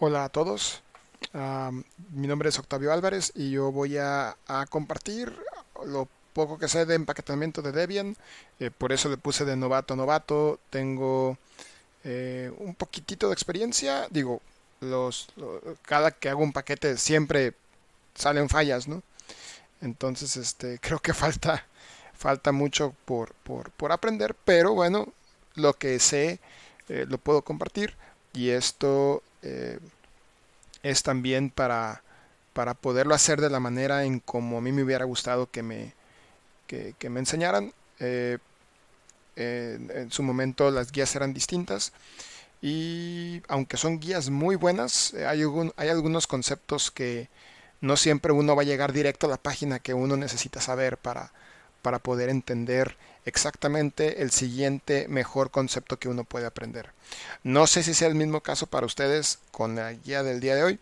Hola a todos, mi nombre es Octavio Álvarez y yo voy a, compartir lo poco que sé de empaquetamiento de Debian, eh, por eso le puse de novato a novato, tengo eh, un poquitito de experiencia, digo, cada que hago un paquete siempre salen fallas, ¿no? Entonces, este, creo que falta, falta mucho por, por, aprender, pero bueno, lo que sé eh, lo puedo compartir. Y esto eh, es también para, para poderlo hacer de la manera en como a mí me hubiera gustado que me, que, me enseñaran. Eh, en su momento las guías eran distintas y aunque son guías muy buenas, hay, hay algunos conceptos que no siempre uno va a llegar directo a la página que uno necesita saber para, para poder entender exactamente el siguiente mejor concepto que uno puede aprender. No sé si sea el mismo caso para ustedes con la guía del día de hoy,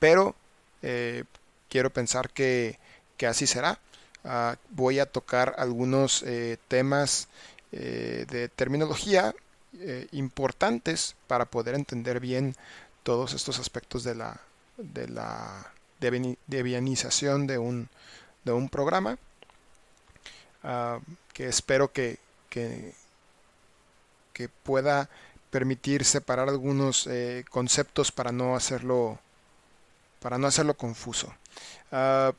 pero eh, quiero pensar que, así será. Ah, voy a tocar algunos eh, temas eh, de terminología importantes para poder entender bien todos estos aspectos de la, de la debianización de un, de un programa. Ah, que espero que, que, pueda permitir separar algunos eh, conceptos para no hacerlo para no hacerlo confuso. Ah,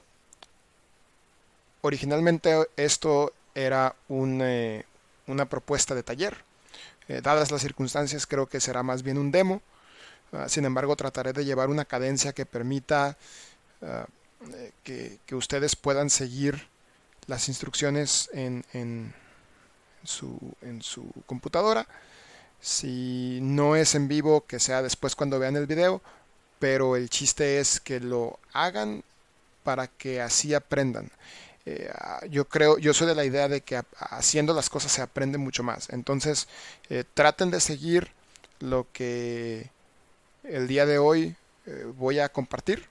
originalmente esto era eh, una propuesta de taller. Eh, dadas las circunstancias creo que será más bien un demo. Ah, sin embargo trataré de llevar una cadencia que permita que, que, ustedes puedan seguir las instrucciones en, en, su, en su computadora. Si no es en vivo, que sea después cuando vean el video, pero el chiste es que lo hagan para que así aprendan. Eh, yo creo, yo soy de la idea de que haciendo las cosas se aprende mucho más. Entonces, eh, traten de seguir lo que el día de hoy eh, voy a compartir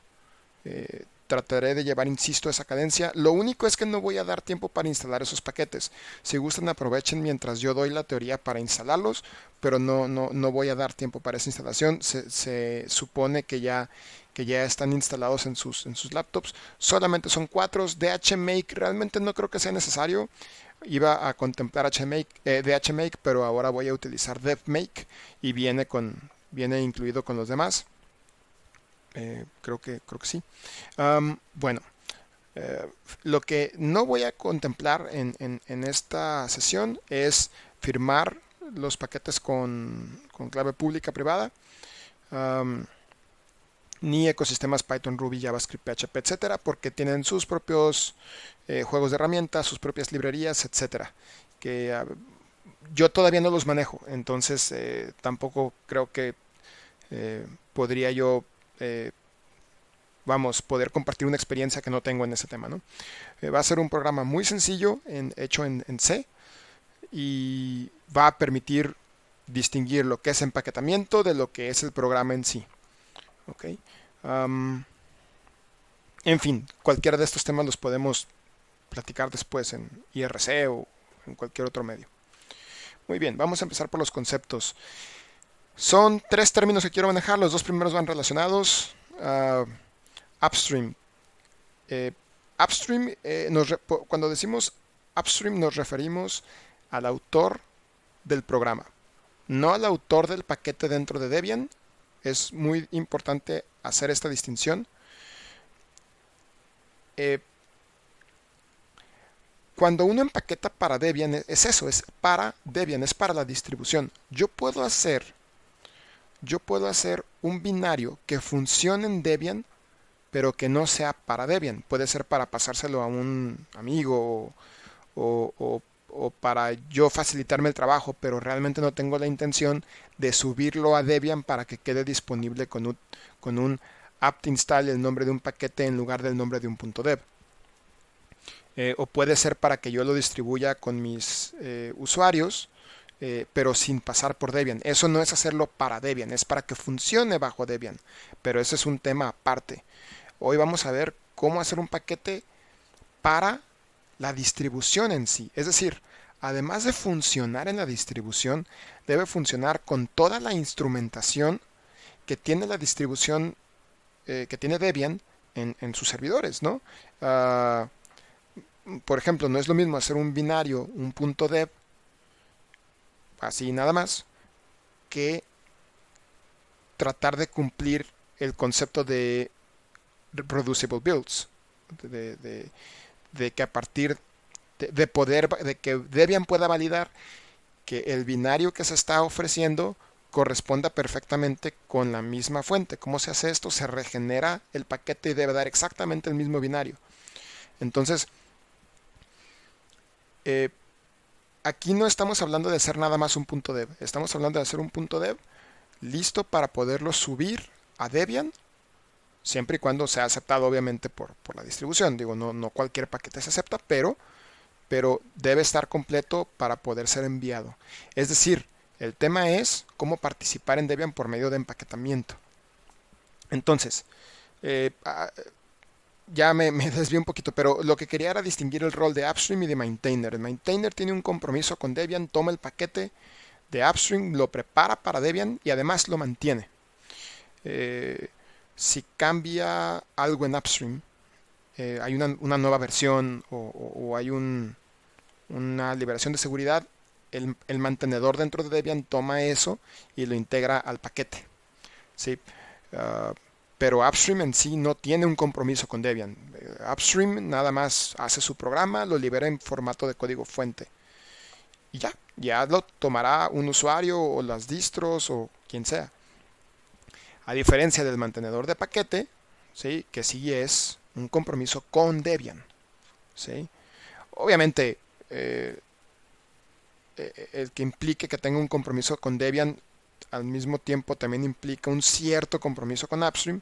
trataré de llevar, insisto, esa cadencia. Lo único es que no voy a dar tiempo para instalar esos paquetes. Si gustan, aprovechen mientras yo doy la teoría para instalarlos, pero no, no, no voy a dar tiempo para esa instalación. Se, supone que ya, que ya están instalados en sus, en sus laptops. Solamente son cuatro. DHMake realmente no creo que sea necesario. Iba a contemplar HMake, eh, DHMake, pero ahora voy a utilizar DevMake y viene, con, viene incluido con los demás. Eh, creo, que, creo que sí. bueno, eh, lo que no voy a contemplar en, en, esta sesión es firmar los paquetes con, con clave pública privada, ni ecosistemas Python, Ruby, JavaScript, PHP, etcétera, porque tienen sus propios eh, juegos de herramientas, sus propias librerías, etcétera, que ah, yo todavía no los manejo, entonces tampoco creo que podría yo eh, vamos, poder compartir una experiencia que no tengo en ese tema. ¿no? Eh, va a ser un programa muy sencillo, en, hecho en, C, y va a permitir distinguir lo que es empaquetamiento de lo que es el programa en sí. En fin, cualquiera de estos temas los podemos platicar después en IRC o en cualquier otro medio. Muy bien, vamos a empezar por los conceptos. Son tres términos que quiero manejar, los dos primeros van relacionados. Uh, upstream. Eh, upstream, eh, cuando decimos upstream nos referimos al autor del programa, no al autor del paquete dentro de Debian. Es muy importante hacer esta distinción. Eh, cuando uno empaqueta para Debian, es eso, es para Debian, es para la distribución. Yo puedo hacer yo puedo hacer un binario que funcione en Debian, pero que no sea para Debian. Puede ser para pasárselo a un amigo o, para yo facilitarme el trabajo, pero realmente no tengo la intención de subirlo a Debian para que quede disponible con un, apt install el nombre de un paquete en lugar del nombre de un punto .dev. Eh, o puede ser para que yo lo distribuya con mis eh, usuarios eh, pero sin pasar por Debian. Eso no es hacerlo para Debian, es para que funcione bajo Debian, pero ese es un tema aparte. Hoy vamos a ver cómo hacer un paquete para la distribución en sí, es decir, además de funcionar en la distribución, debe funcionar con toda la instrumentación que tiene la distribución eh, que tiene Debian en, sus servidores, ¿no? Ah, por ejemplo, no es lo mismo hacer un binario, un punto dev, así nada más, que tratar de cumplir el concepto de reproducible builds, de, que a partir de, poder, de que Debian pueda validar que el binario que se está ofreciendo corresponda perfectamente con la misma fuente. ¿Cómo se hace esto? Se regenera el paquete y debe dar exactamente el mismo binario. Entonces, eh, aquí no estamos hablando de hacer nada más un punto dev. Estamos hablando de hacer un punto dev listo para poderlo subir a Debian, siempre y cuando sea aceptado obviamente por, la distribución. Digo, no, no cualquier paquete se acepta, pero, pero debe estar completo para poder ser enviado. Es decir, el tema es cómo participar en Debian por medio de empaquetamiento. Entonces, eh, ya me, me desvié un poquito, pero lo que quería era distinguir el rol de upstream y de maintainer. El maintainer tiene un compromiso con Debian, toma el paquete de upstream, lo prepara para Debian y además lo mantiene. Eh, si cambia algo en upstream, eh, hay una, nueva versión o, hay una liberación de seguridad, el, mantenedor dentro de Debian toma eso y lo integra al paquete. ¿sí? Ah, pero Upstream en sí no tiene un compromiso con Debian. Eh, Upstream nada más hace su programa, lo libera en formato de código fuente. Y ya, ya lo tomará un usuario o las distros o quien sea. A diferencia del mantenedor de paquete, ¿sí? que sí es un compromiso con Debian. ¿sí? Obviamente, eh, eh, el que implique que tenga un compromiso con Debian al mismo tiempo también implica un cierto compromiso con Upstream,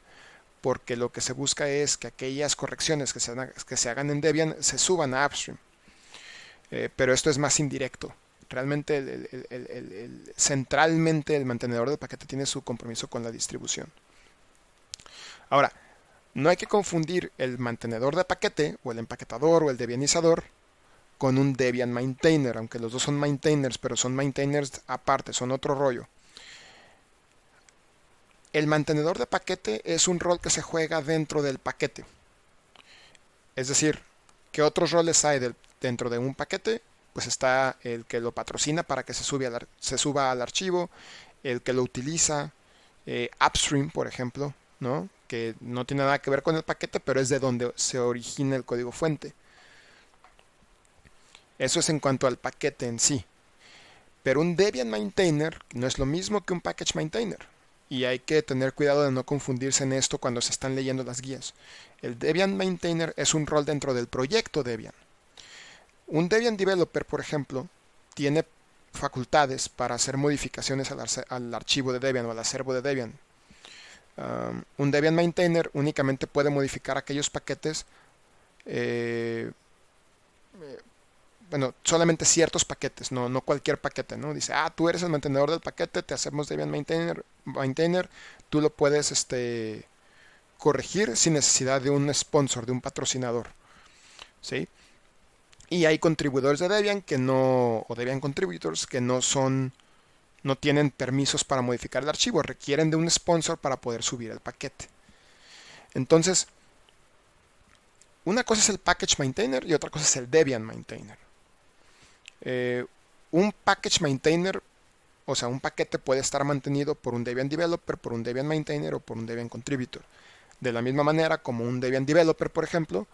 porque lo que se busca es que aquellas correcciones que se, hagan, que se hagan en Debian se suban a Upstream. Eh, pero esto es más indirecto. Realmente, centralmente, el mantenedor del paquete tiene su compromiso con la distribución. Ahora, no hay que confundir el mantenedor de paquete, o el empaquetador, o el debianizador, con un Debian maintainer, aunque los dos son maintainers, pero son maintainers aparte, son otro rollo. El mantenedor de paquete es un rol que se juega dentro del paquete. Es decir, ¿qué otros roles hay dentro de un paquete? Pues está el que lo patrocina para que se, suba al archivo, el que lo utiliza, eh, upstream, por ejemplo, que no tiene nada que ver con el paquete, pero es de donde se origina el código fuente. Eso es en cuanto al paquete en sí. Pero un Debian Maintainer no es lo mismo que un Package Maintainer. Y hay que tener cuidado de no confundirse en esto cuando se están leyendo las guías. El Debian Maintainer es un rol dentro del proyecto Debian. Un Debian Developer, por ejemplo, tiene facultades para hacer modificaciones al, archivo de Debian o al acervo de Debian. Un Debian Maintainer únicamente puede modificar aquellos paquetes eh, bueno, solamente ciertos paquetes, no, no cualquier paquete, ¿no? Dice, ah, tú eres el mantenedor del paquete, te hacemos Debian maintainer, maintainer tú lo puedes este, corregir sin necesidad de un sponsor, de un patrocinador, ¿sí? Y hay contribuidores de Debian que no, o Debian contributors que no son, no tienen permisos para modificar el archivo, requieren de un sponsor para poder subir el paquete. Entonces, una cosa es el package maintainer y otra cosa es el Debian maintainer. Eh, un package maintainer, o sea, un paquete puede estar mantenido por un Debian developer, por un Debian maintainer o por un Debian contributor. De la misma manera como un Debian developer, por ejemplo,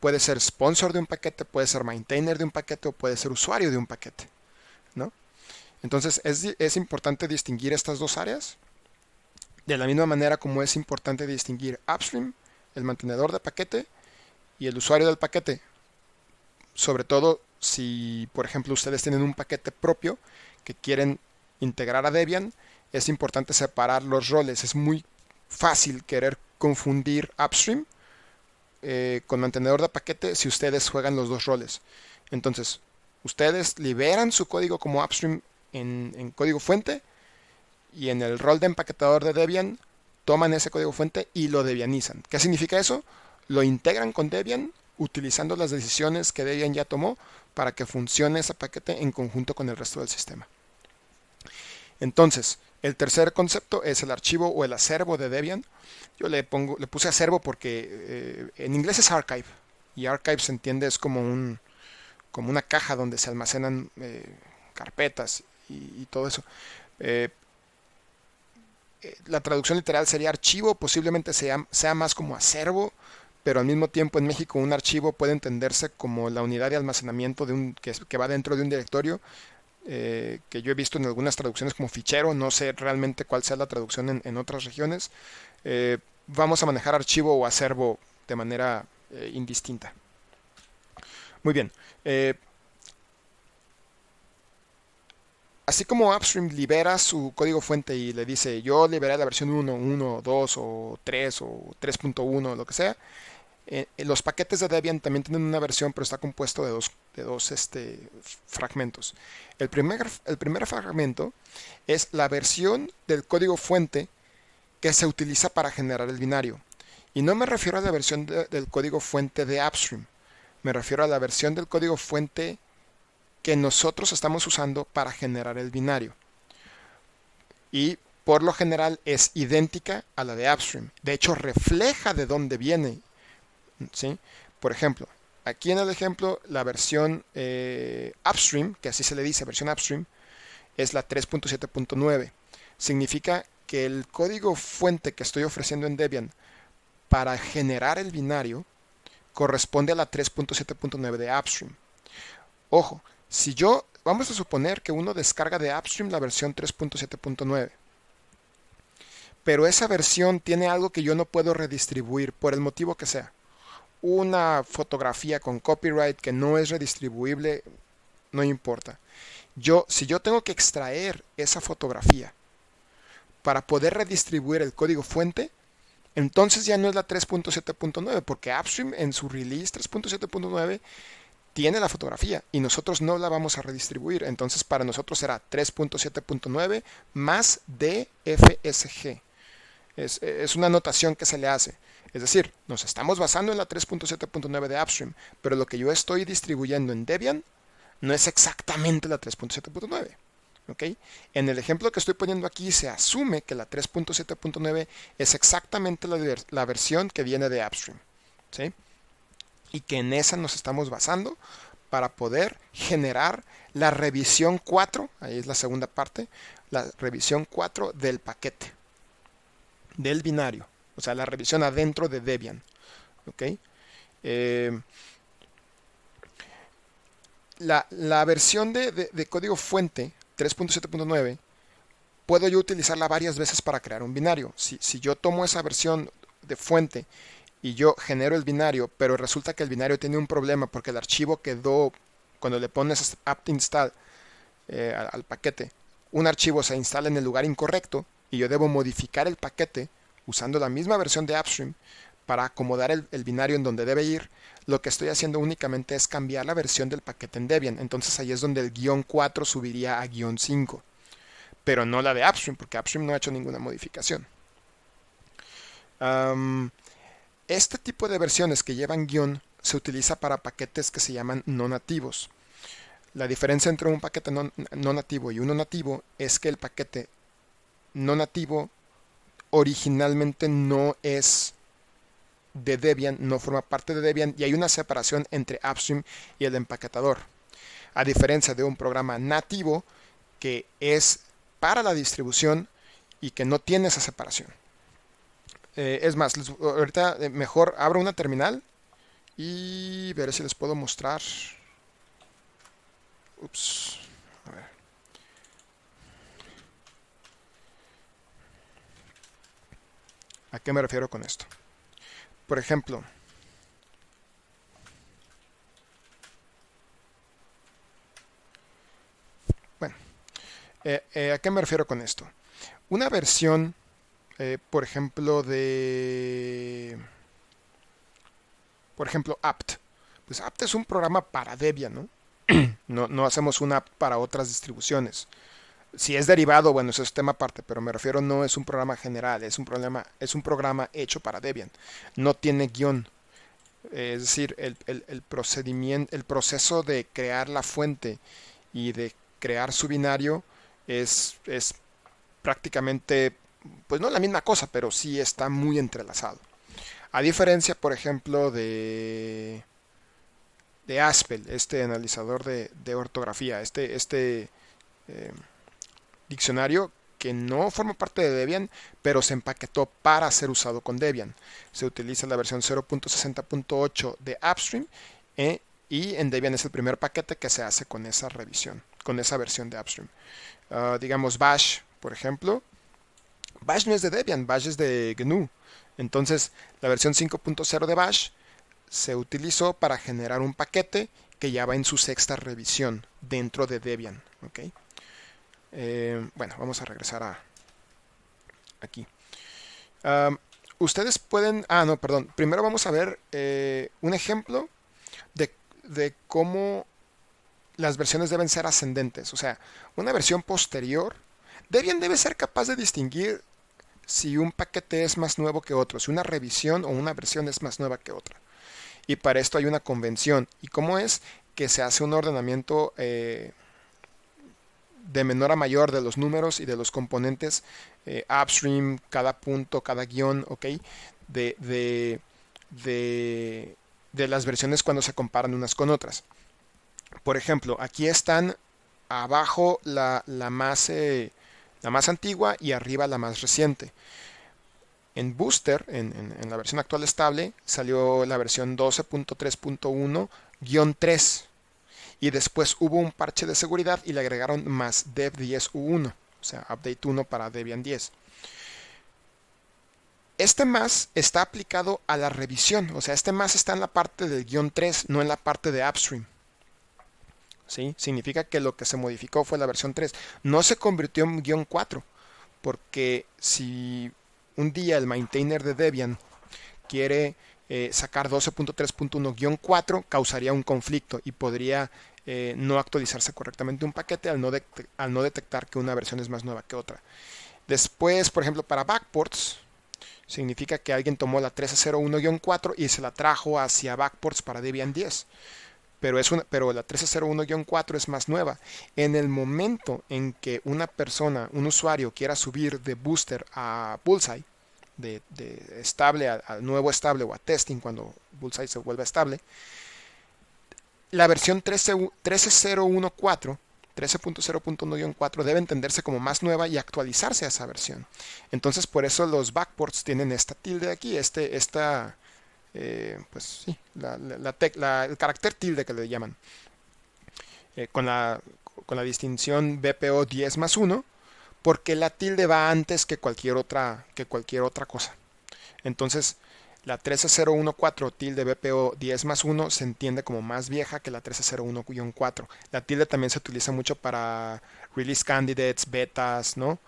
puede ser sponsor de un paquete, puede ser maintainer de un paquete o puede ser usuario de un paquete. ¿no? Entonces es, es importante distinguir estas dos áreas. De la misma manera como es importante distinguir upstream, el mantenedor de paquete, y el usuario del paquete. Sobre todo si, por ejemplo, ustedes tienen un paquete propio que quieren integrar a Debian, es importante separar los roles. Es muy fácil querer confundir upstream eh, con mantenedor de paquete si ustedes juegan los dos roles. Entonces, ustedes liberan su código como upstream en, en código fuente y en el rol de empaquetador de Debian toman ese código fuente y lo debianizan. ¿Qué significa eso? Lo integran con Debian utilizando las decisiones que Debian ya tomó para que funcione ese paquete en conjunto con el resto del sistema. Entonces, El tercer concepto es el archivo o el acervo de Debian. Yo le, pongo, le puse acervo porque eh, en inglés es archive y archive se entiende es como, un, como una caja donde se almacenan eh, carpetas y, todo eso. Eh, la traducción literal sería archivo, posiblemente sea, sea más como acervo, pero al mismo tiempo en México un archivo puede entenderse como la unidad de almacenamiento de un, que, va dentro de un directorio, eh, que yo he visto en algunas traducciones como fichero, no sé realmente cuál sea la traducción en, otras regiones. Eh, vamos a manejar archivo o acervo de manera eh, indistinta. Muy bien. así como Upstream libera su código fuente y le dice yo liberé la versión 1, 1, 2 o 3 o 3.1, lo que sea, eh, los paquetes de Debian también tienen una versión, pero está compuesto de dos, de dos este, fragmentos. El primer, el primer fragmento es la versión del código fuente que se utiliza para generar el binario. Y no me refiero a la versión del código fuente de Upstream, me refiero a la versión del código fuente que nosotros estamos usando para generar el binario. Y por lo general es idéntica a la de Upstream. De hecho, refleja de dónde viene Por ejemplo, aquí en el ejemplo, la versión eh, upstream, que así se le dice, versión upstream, es la 3.7.9. Significa que el código fuente que estoy ofreciendo en Debian para generar el binario corresponde a la 3.7.9 de upstream. Ojo, si yo, vamos a suponer que uno descarga de upstream la versión 3.7.9 pero esa versión tiene algo que yo no puedo redistribuir por el motivo que sea una fotografía con copyright que no es redistribuible, no importa. Yo, si yo tengo que extraer esa fotografía para poder redistribuir el código fuente, entonces ya no es la 3.7.9, porque Upstream en su release 3.7.9 tiene la fotografía y nosotros no la vamos a redistribuir. Entonces para nosotros será 3.7.9 más DFSG. Es, es, una anotación que se le hace. Es decir, nos estamos basando en la 3.7.9 de Upstream, pero lo que yo estoy distribuyendo en Debian no es exactamente la 3.7.9. ¿Okay? En el ejemplo que estoy poniendo aquí se asume que la 3.7.9 es exactamente la, versión que viene de Upstream. ¿sí? Y que en esa nos estamos basando para poder generar la revisión 4, ahí es la segunda parte, la revisión 4 del paquete, del binario o sea, la revisión adentro de Debian. Eh, la, versión de, código fuente 3.7.9 puedo yo utilizarla varias veces para crear un binario. Si, si, yo tomo esa versión de fuente y yo genero el binario, pero resulta que el binario tiene un problema porque el archivo quedó, cuando le pones apt install eh, al paquete, un archivo se instala en el lugar incorrecto y yo debo modificar el paquete usando la misma versión de Upstream para acomodar el, binario en donde debe ir, lo que estoy haciendo únicamente es cambiar la versión del paquete en Debian. Entonces ahí es donde el guion 4 subiría a guion 5. Pero no la de Upstream, porque Upstream no ha hecho ninguna modificación. este tipo de versiones que llevan guion se utiliza para paquetes que se llaman no nativos. La diferencia entre un paquete no nativo y uno nativo es que el paquete no nativo originalmente no es de Debian, no forma parte de Debian y hay una separación entre Upstream y el empaquetador. A diferencia de un programa nativo que es para la distribución y que no tiene esa separación. Eh, es más, ahorita eh, mejor abro una terminal y veré si les puedo mostrar. Ups. ¿A qué me refiero con esto? Por ejemplo, bueno, eh, eh, ¿a qué me refiero con esto? Una versión, eh, por ejemplo, de, por ejemplo, apt. Pues apt es un programa para Debian, ¿no? no, hacemos una app para otras distribuciones si es derivado, bueno, eso es tema aparte, pero me refiero no es un programa general, es un programa, es un programa hecho para Debian. No tiene guion. Es decir, el, procedimiento, el proceso de crear la fuente y de crear su binario es, es prácticamente, pues no la misma cosa, pero sí está muy entrelazado. A diferencia, por ejemplo, de, de Aspel, este analizador de, ortografía, este, este eh, diccionario que no forma parte de Debian, pero se empaquetó para ser usado con Debian. Se utiliza la versión 0.60.8 de Upstream eh, y en Debian es el primer paquete que se hace con esa revisión, con esa versión de Upstream. Ah, digamos Bash, por ejemplo. Bash no es de Debian, Bash es de GNU. Entonces, la versión 5.0 de Bash se utilizó para generar un paquete que ya va en su sexta revisión dentro de Debian. Eh, bueno, vamos a regresar a aquí. ustedes pueden, ah, no, perdón. Primero vamos a ver eh, un ejemplo de, de cómo las versiones deben ser ascendentes. O sea, una versión posterior Debian debe ser capaz de distinguir si un paquete es más nuevo que otro, si una revisión o una versión es más nueva que otra. Y para esto hay una convención. ¿Y cómo es? Que se hace un ordenamiento eh, de menor a mayor de los números y de los componentes eh, upstream, cada punto, cada guion, ¿ok? De, de, de, las versiones cuando se comparan unas con otras. Por ejemplo, aquí están abajo la, la más, eh, la más antigua y arriba la más reciente. En Booster, en, en la versión actual estable, salió la versión 12.3.1-3 y después hubo un parche de seguridad y le agregaron más dev 10 u1, o sea, update 1 para Debian 10. Este más está aplicado a la revisión, o sea, este más está en la parte del guion 3, no en la parte de upstream. ¿Sí? Significa que lo que se modificó fue la versión 3. No se convirtió en guion 4, porque si un día el maintainer de Debian quiere eh, sacar 12.3.1-4, causaría un conflicto y podría eh, no actualizarse correctamente un paquete al no, detectar que una versión es más nueva que otra. Después, por ejemplo, para backports, significa que alguien tomó la 1301-4 y se la trajo hacia backports para Debian 10. Pero, es una, pero la 1301-4 es más nueva. En el momento en que una persona, un usuario, quiera subir de booster a Bullseye, de, estable a, nuevo estable o a testing cuando Bullseye se vuelva estable, la versión 13.014 13.0.1-4 debe entenderse como más nueva y actualizarse a esa versión. Entonces, por eso los backports tienen esta tilde aquí, este, esta, eh, pues sí, la, el carácter tilde que le llaman, eh, con, la, con la distinción BPO 10 más 1, porque la tilde va antes que cualquier otra, que cualquier otra cosa. Entonces, la 13014 tilde BPO 10 más 1 se entiende como más vieja que la 1301-4. La tilde también se utiliza mucho para release candidates, betas, ¿no?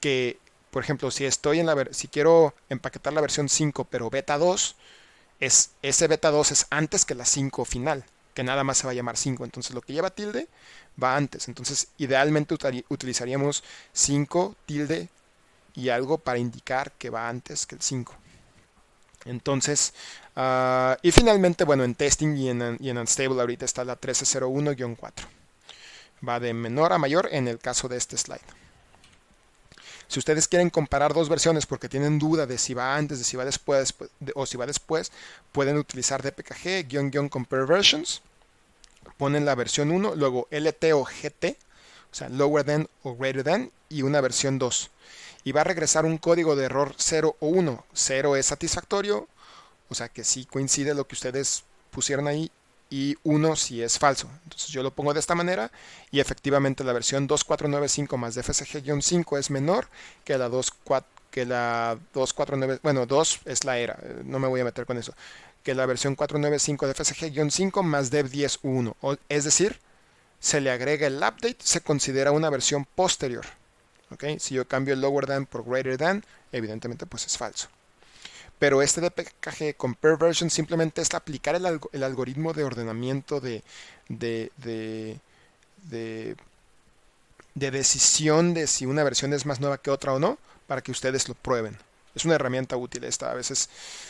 Que, por ejemplo, si estoy en la si quiero empaquetar la versión 5, pero beta 2, es, ese beta 2 es antes que la 5 final, que nada más se va a llamar 5. Entonces, lo que lleva tilde va antes. Entonces, idealmente utilizaríamos 5 tilde y algo para indicar que va antes que el 5. Entonces, ah, y finalmente, bueno, en testing y en, y Unstable ahorita está la 1301-4. Va de menor a mayor en el caso de este slide. Si ustedes quieren comparar dos versiones porque tienen duda de si va antes, de si va después o si va después, pueden utilizar dpkg-compare versions. Ponen la versión 1, luego LT o GT, o sea, lower than o greater than, y una versión 2 y va a regresar un código de error 0 o 1. 0 es satisfactorio, o sea que sí coincide lo que ustedes pusieron ahí, y 1 si es falso. Entonces yo lo pongo de esta manera y efectivamente la versión 2495 más DFSG-5 es menor que la 24 que la 249, bueno, 2 es la era, eh, no me voy a meter con eso, que la versión 495 de FSG-5 más dev10.1, es decir, se le agrega el update, se considera una versión posterior. Si yo cambio el lower than por greater than, evidentemente pues es falso. Pero este DPKG compare version simplemente es aplicar el, algoritmo de ordenamiento de, de, de, de, decisión de si una versión es más nueva que otra o no, para que ustedes lo prueben. Es una herramienta útil esta, a veces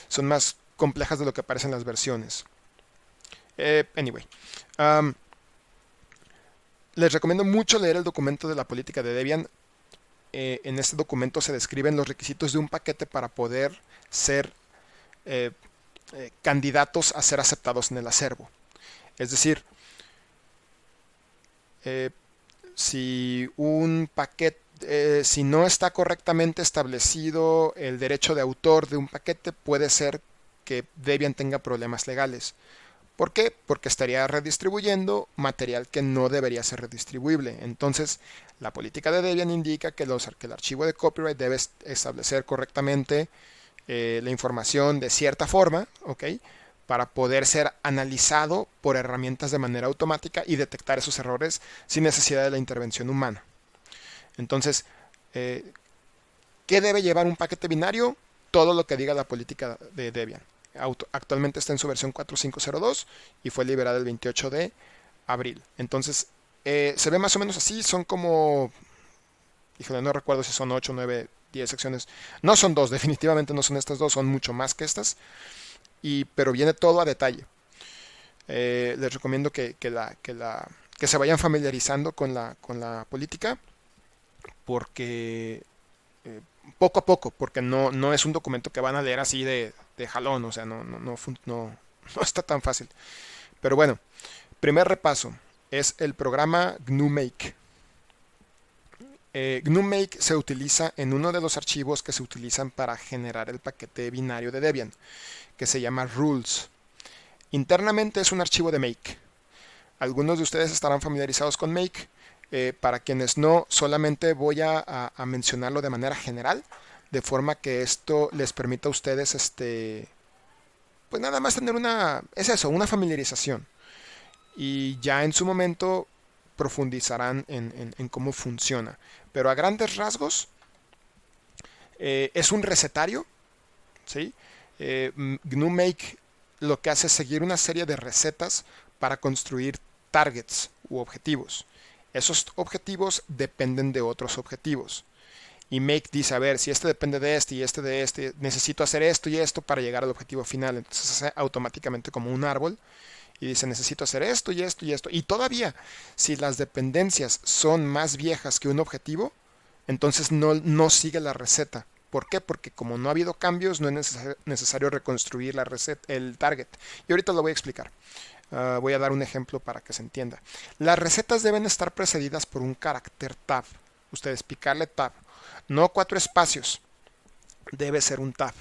son más complejas de lo que parecen las versiones. Eh, anyway, um, les recomiendo mucho leer el documento de la política de Debian eh, en este documento se describen los requisitos de un paquete para poder ser eh, candidatos a ser aceptados en el acervo. Es decir, si un paquete, si no está correctamente establecido el derecho de autor de un paquete, puede ser que Debian tenga problemas legales. ¿Por qué? Porque estaría redistribuyendo material que no debería ser redistribuible. Entonces, la política de Debian indica que, el archivo de copyright debe establecer correctamente eh, la información de cierta forma, ¿ok? Para poder ser analizado por herramientas de manera automática y detectar esos errores sin necesidad de la intervención humana. Entonces, eh, ¿qué debe llevar un paquete binario? Todo lo que diga la política de Debian actualmente está en su versión 4.5.02 y fue liberada el 28 de abril. Entonces, eh, se ve más o menos así, son como, híjole, no recuerdo si son 8, 9, 10 secciones. No son dos, definitivamente no son estas dos, son mucho más que estas, y, pero viene todo a detalle. Eh, les recomiendo que, la, que, la, que se vayan familiarizando con la, con la política, porque eh, poco a poco, porque no, no es un documento que van a leer así de, jalón, o sea, no, no, no, no, está tan fácil. Pero bueno, primer repaso es el programa GNU-Make. Eh, GNU-Make se utiliza en uno de los archivos que se utilizan para generar el paquete binario de Debian, que se llama rules. Internamente es un archivo de Make. Algunos de ustedes estarán familiarizados con Make. Eh, para quienes no, solamente voy a, mencionarlo de manera general, de forma que esto les permita a ustedes, este, pues nada más tener una, es eso, una familiarización. Y ya en su momento profundizarán en, cómo funciona. Pero a grandes rasgos, eh, es un recetario, ¿sí? Eh, GNU-Make lo que hace es seguir una serie de recetas para construir targets u objetivos. Esos objetivos dependen de otros objetivos. Y Make dice, a ver, si este depende de este y este de este, necesito hacer esto y esto para llegar al objetivo final. Entonces hace automáticamente como un árbol y dice, necesito hacer esto y esto y esto. Y todavía, si las dependencias son más viejas que un objetivo, entonces no, no sigue la receta. ¿Por qué? Porque como no ha habido cambios, no es necesario reconstruir la receta, el target. Y ahorita lo voy a explicar. Ah, voy a dar un ejemplo para que se entienda. Las recetas deben estar precedidas por un carácter tab. Ustedes picarle tab. No cuatro espacios. Debe ser un tab.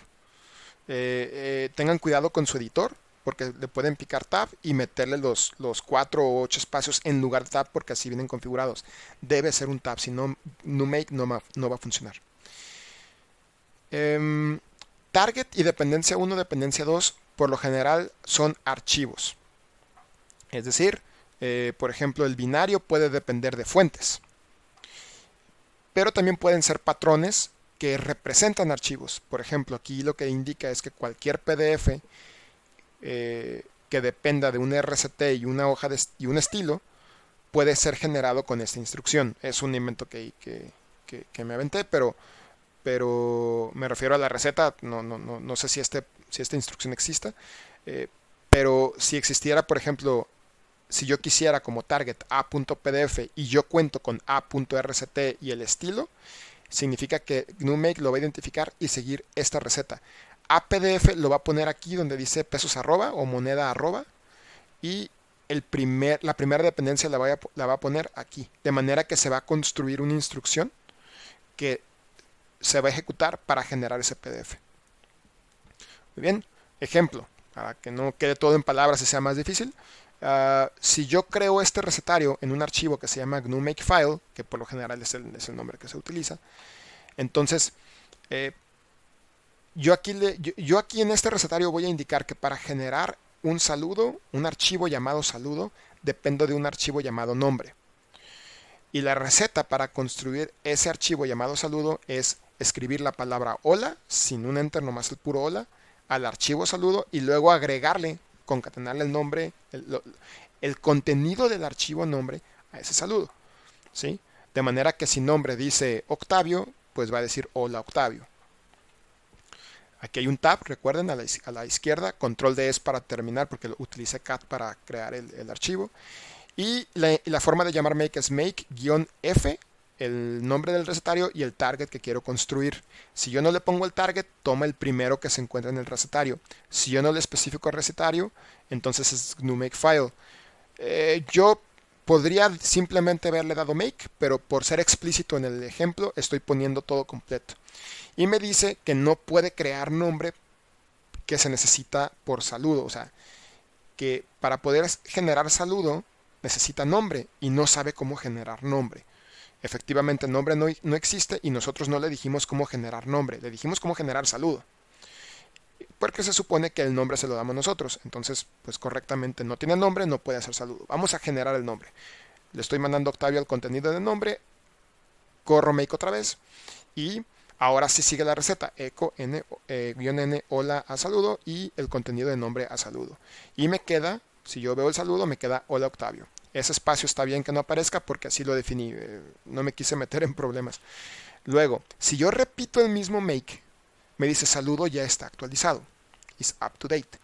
Eh, eh, tengan cuidado con su editor porque le pueden picar tab y meterle los, los cuatro o ocho espacios en lugar de tab porque así vienen configurados. Debe ser un tab, si no, NuMake no, no va a funcionar. Em, target y dependencia 1, dependencia 2, por lo general son archivos. Es decir, eh, por ejemplo, el binario puede depender de fuentes. Pero también pueden ser patrones que representan archivos. Por ejemplo, aquí lo que indica es que cualquier PDF eh, que dependa de un RCT y una hoja y un estilo puede ser generado con esta instrucción. Es un invento que, me aventé, pero, pero me refiero a la receta. No, no, no, no sé si, este, si esta instrucción exista. Eh, pero si existiera, por ejemplo, si yo quisiera como target a.pdf y yo cuento con a.rct y el estilo, significa que GNUMake lo va a identificar y seguir esta receta. APDF lo va a poner aquí donde dice pesos arroba o moneda arroba y el primer, la primera dependencia la, la va a poner aquí. De manera que se va a construir una instrucción que se va a ejecutar para generar ese PDF. Muy bien, ejemplo, para que no quede todo en palabras y sea más difícil. Ah, si yo creo este recetario en un archivo que se llama GNU Makefile, que por lo general es el, nombre que se utiliza, entonces eh, yo, aquí yo, aquí en este recetario voy a indicar que para generar un saludo, un archivo llamado saludo, dependo de un archivo llamado nombre. Y la receta para construir ese archivo llamado saludo es escribir la palabra hola, sin un enter, nomás el puro hola, al archivo saludo y luego agregarle concatenarle el nombre, el, contenido del archivo nombre a ese saludo. ¿sí? De manera que si nombre dice Octavio, pues va a decir hola Octavio. Aquí hay un tab, recuerden, a la, izquierda. Control D es para terminar porque utiliza cat para crear el, archivo. Y la, forma de llamar make es make-f el nombre del recetario y el target que quiero construir. Si yo no le pongo el target, toma el primero que se encuentra en el recetario. Si yo no le especifico el recetario, entonces es GNU Makefile. Eh, yo podría simplemente haberle dado make, pero por ser explícito en el ejemplo, estoy poniendo todo completo. Y me dice que no puede crear nombre que se necesita por saludo. O sea, que para poder generar saludo necesita nombre y no sabe cómo generar nombre. Efectivamente, nombre no, no, existe y nosotros no le dijimos cómo generar nombre, le dijimos cómo generar saludo. Porque se supone que el nombre se lo damos nosotros. Entonces, pues correctamente no tiene nombre, no puede hacer saludo. Vamos a generar el nombre. Le estoy mandando a Octavio el contenido del nombre. Corro make otra vez. Y ahora sí sigue la receta. Eco n, eh, n hola a saludo y el contenido de nombre a saludo. Y me queda, si yo veo el saludo, me queda hola Octavio. Ese espacio está bien que no aparezca porque así lo definí. Eh, no me quise meter en problemas. Luego, si yo repito el mismo make, me dice saludo ya está actualizado. Is up to date.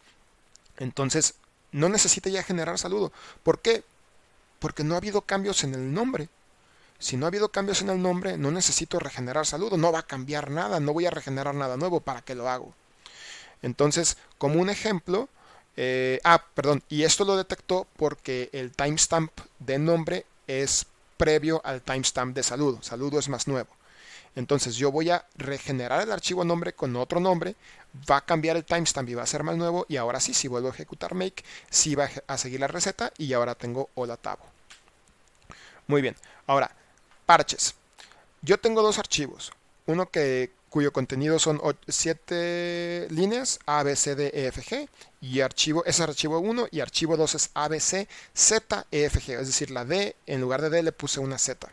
Entonces, no necesita ya generar saludo. ¿Por qué? Porque no ha habido cambios en el nombre. Si no ha habido cambios en el nombre, no necesito regenerar saludo. No va a cambiar nada. No voy a regenerar nada nuevo. ¿Para qué lo hago? Entonces, como un ejemplo, eh, ah, perdón, y esto lo detectó porque el timestamp de nombre es previo al timestamp de saludo. Saludo es más nuevo. Entonces yo voy a regenerar el archivo nombre con otro nombre, va a cambiar el timestamp y va a ser más nuevo y ahora sí, si vuelvo a ejecutar make, sí va a seguir la receta y ahora tengo hola tabo. Muy bien, ahora, parches. Yo tengo dos archivos, uno que cuyo contenido son 7 líneas A, B, C, D, E, F, G y archivo, es archivo 1 y archivo 2 es A, B, C, Z, E, F, G, es decir, la D en lugar de D le puse una Z.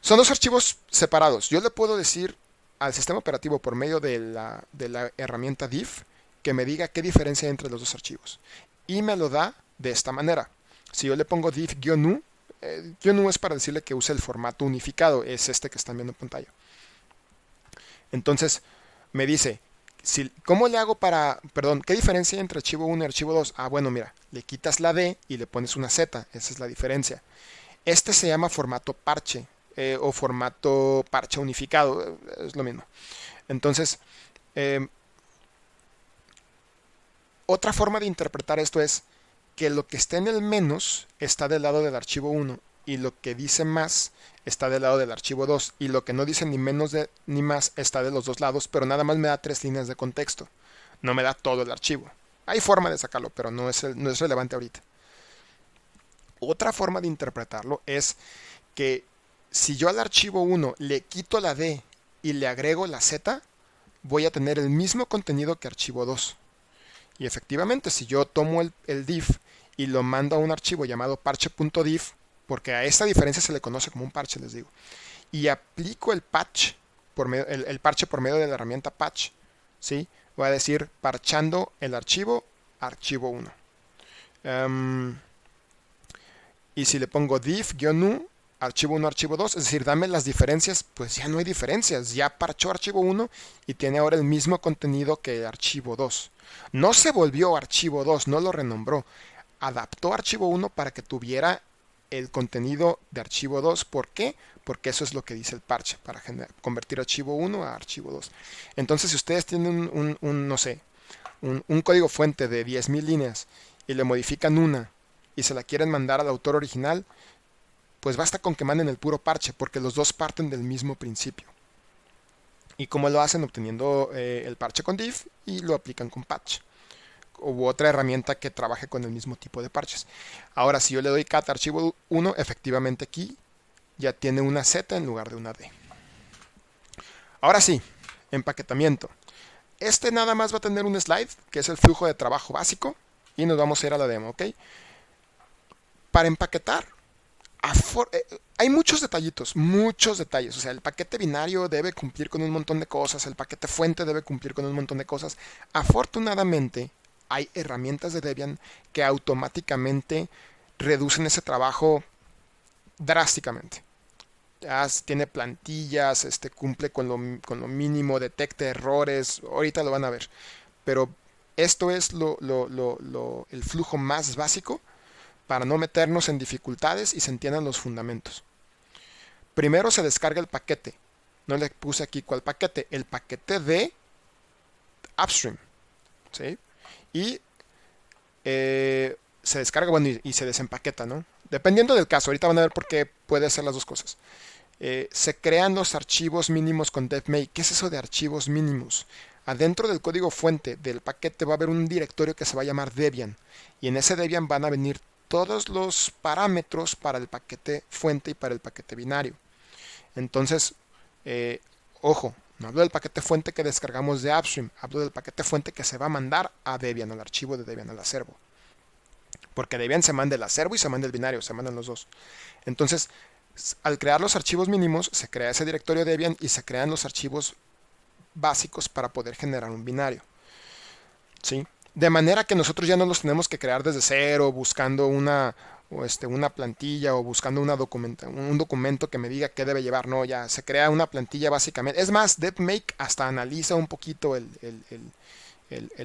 Son dos archivos separados. Yo le puedo decir al sistema operativo por medio de la, de la herramienta diff que me diga qué diferencia hay entre los dos archivos. Y me lo da de esta manera. Si yo le pongo diff-u, eh, es para decirle que use el formato unificado, es este que están viendo en pantalla. Entonces, me dice, si, ¿cómo le hago para, perdón, qué diferencia hay entre archivo 1 y archivo 2? Ah, bueno, mira, le quitas la D y le pones una Z, esa es la diferencia. Este se llama formato parche eh, o formato parche unificado, es lo mismo. Entonces, em, otra forma de interpretar esto es que lo que está en el menos está del lado del archivo 1 y lo que dice más está del lado del archivo 2 y lo que no dice ni menos ni más está de los dos lados, pero nada más me da tres líneas de contexto. No me da todo el archivo. Hay forma de sacarlo, pero no es, relevante ahorita. Otra forma de interpretarlo es que si yo al archivo 1 le quito la D y le agrego la Z, voy a tener el mismo contenido que archivo 2. Y efectivamente, si yo tomo el, el div y lo mando a un archivo llamado parche.div, porque a esta diferencia se le conoce como un parche, les digo. Y aplico el patch, por medio, el, parche por medio de la herramienta patch. ¿sí? Voy a decir parchando el archivo, archivo 1. Em, y si le pongo div-nu, archivo 1, archivo 2, es decir, dame las diferencias, pues ya no hay diferencias. Ya parchó archivo 1 y tiene ahora el mismo contenido que archivo 2. No se volvió archivo 2, no lo renombró. Adaptó archivo 1 para que tuviera el contenido de archivo 2. ¿Por qué? Porque eso es lo que dice el parche, para convertir archivo 1 a archivo 2. Entonces, si ustedes tienen un, no sé, un, código fuente de 10.000 líneas y le modifican una y se la quieren mandar al autor original, pues basta con que manden el puro parche, porque los dos parten del mismo principio. ¿Y cómo lo hacen? Obteniendo eh, el parche con div y lo aplican con patch u otra herramienta que trabaje con el mismo tipo de parches. Ahora, si yo le doy cat archivo 1, efectivamente aquí ya tiene una Z en lugar de una D. Ahora sí, empaquetamiento. Este nada más va a tener un slide, que es el flujo de trabajo básico, y nos vamos a ir a la demo, ¿ok? Para empaquetar, eh, hay muchos detallitos, muchos detalles. O sea, el paquete binario debe cumplir con un montón de cosas, el paquete fuente debe cumplir con un montón de cosas. Afortunadamente, hay herramientas de Debian que automáticamente reducen ese trabajo drásticamente. Ya tiene plantillas, este, cumple con lo, mínimo, detecta errores, ahorita lo van a ver. Pero esto es lo, el flujo más básico para no meternos en dificultades y se entiendan los fundamentos. primero se descarga el paquete. No le puse aquí cuál paquete. El paquete de upstream. ¿sí? Y eh, se descarga, bueno, y, se desempaqueta, ¿no? Dependiendo del caso. Ahorita van a ver por qué puede ser las dos cosas. Eh, se crean los archivos mínimos con DevMake. ¿Qué es eso de archivos mínimos? Adentro del código fuente del paquete va a haber un directorio que se va a llamar Debian. Y en ese Debian van a venir todos los parámetros para el paquete fuente y para el paquete binario. Entonces, eh, ojo, no hablo del paquete fuente que descargamos de Upstream, hablo del paquete fuente que se va a mandar a Debian, al archivo de Debian, al acervo. Porque Debian se manda el acervo y se manda el binario, se mandan los dos. Entonces, al crear los archivos mínimos, se crea ese directorio Debian y se crean los archivos básicos para poder generar un binario. ¿Sí? De manera que nosotros ya no los tenemos que crear desde cero, buscando una, o este, una plantilla o buscando un documento que me diga qué debe llevar. No, ya se crea una plantilla básicamente. Es más, DevMake hasta analiza un poquito el,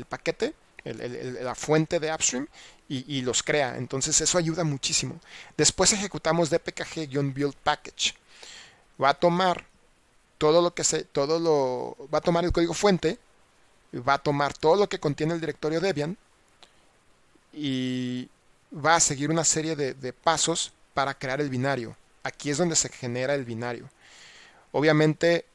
paquete, la fuente de upstream y, los crea. Entonces eso ayuda muchísimo. Después ejecutamos dpkg-build package. Va a tomar todo lo que se, todo lo, va a tomar el código fuente, va a tomar todo lo que contiene el directorio Debian y va a seguir una serie de, pasos para crear el binario. Aquí es donde se genera el binario. Obviamente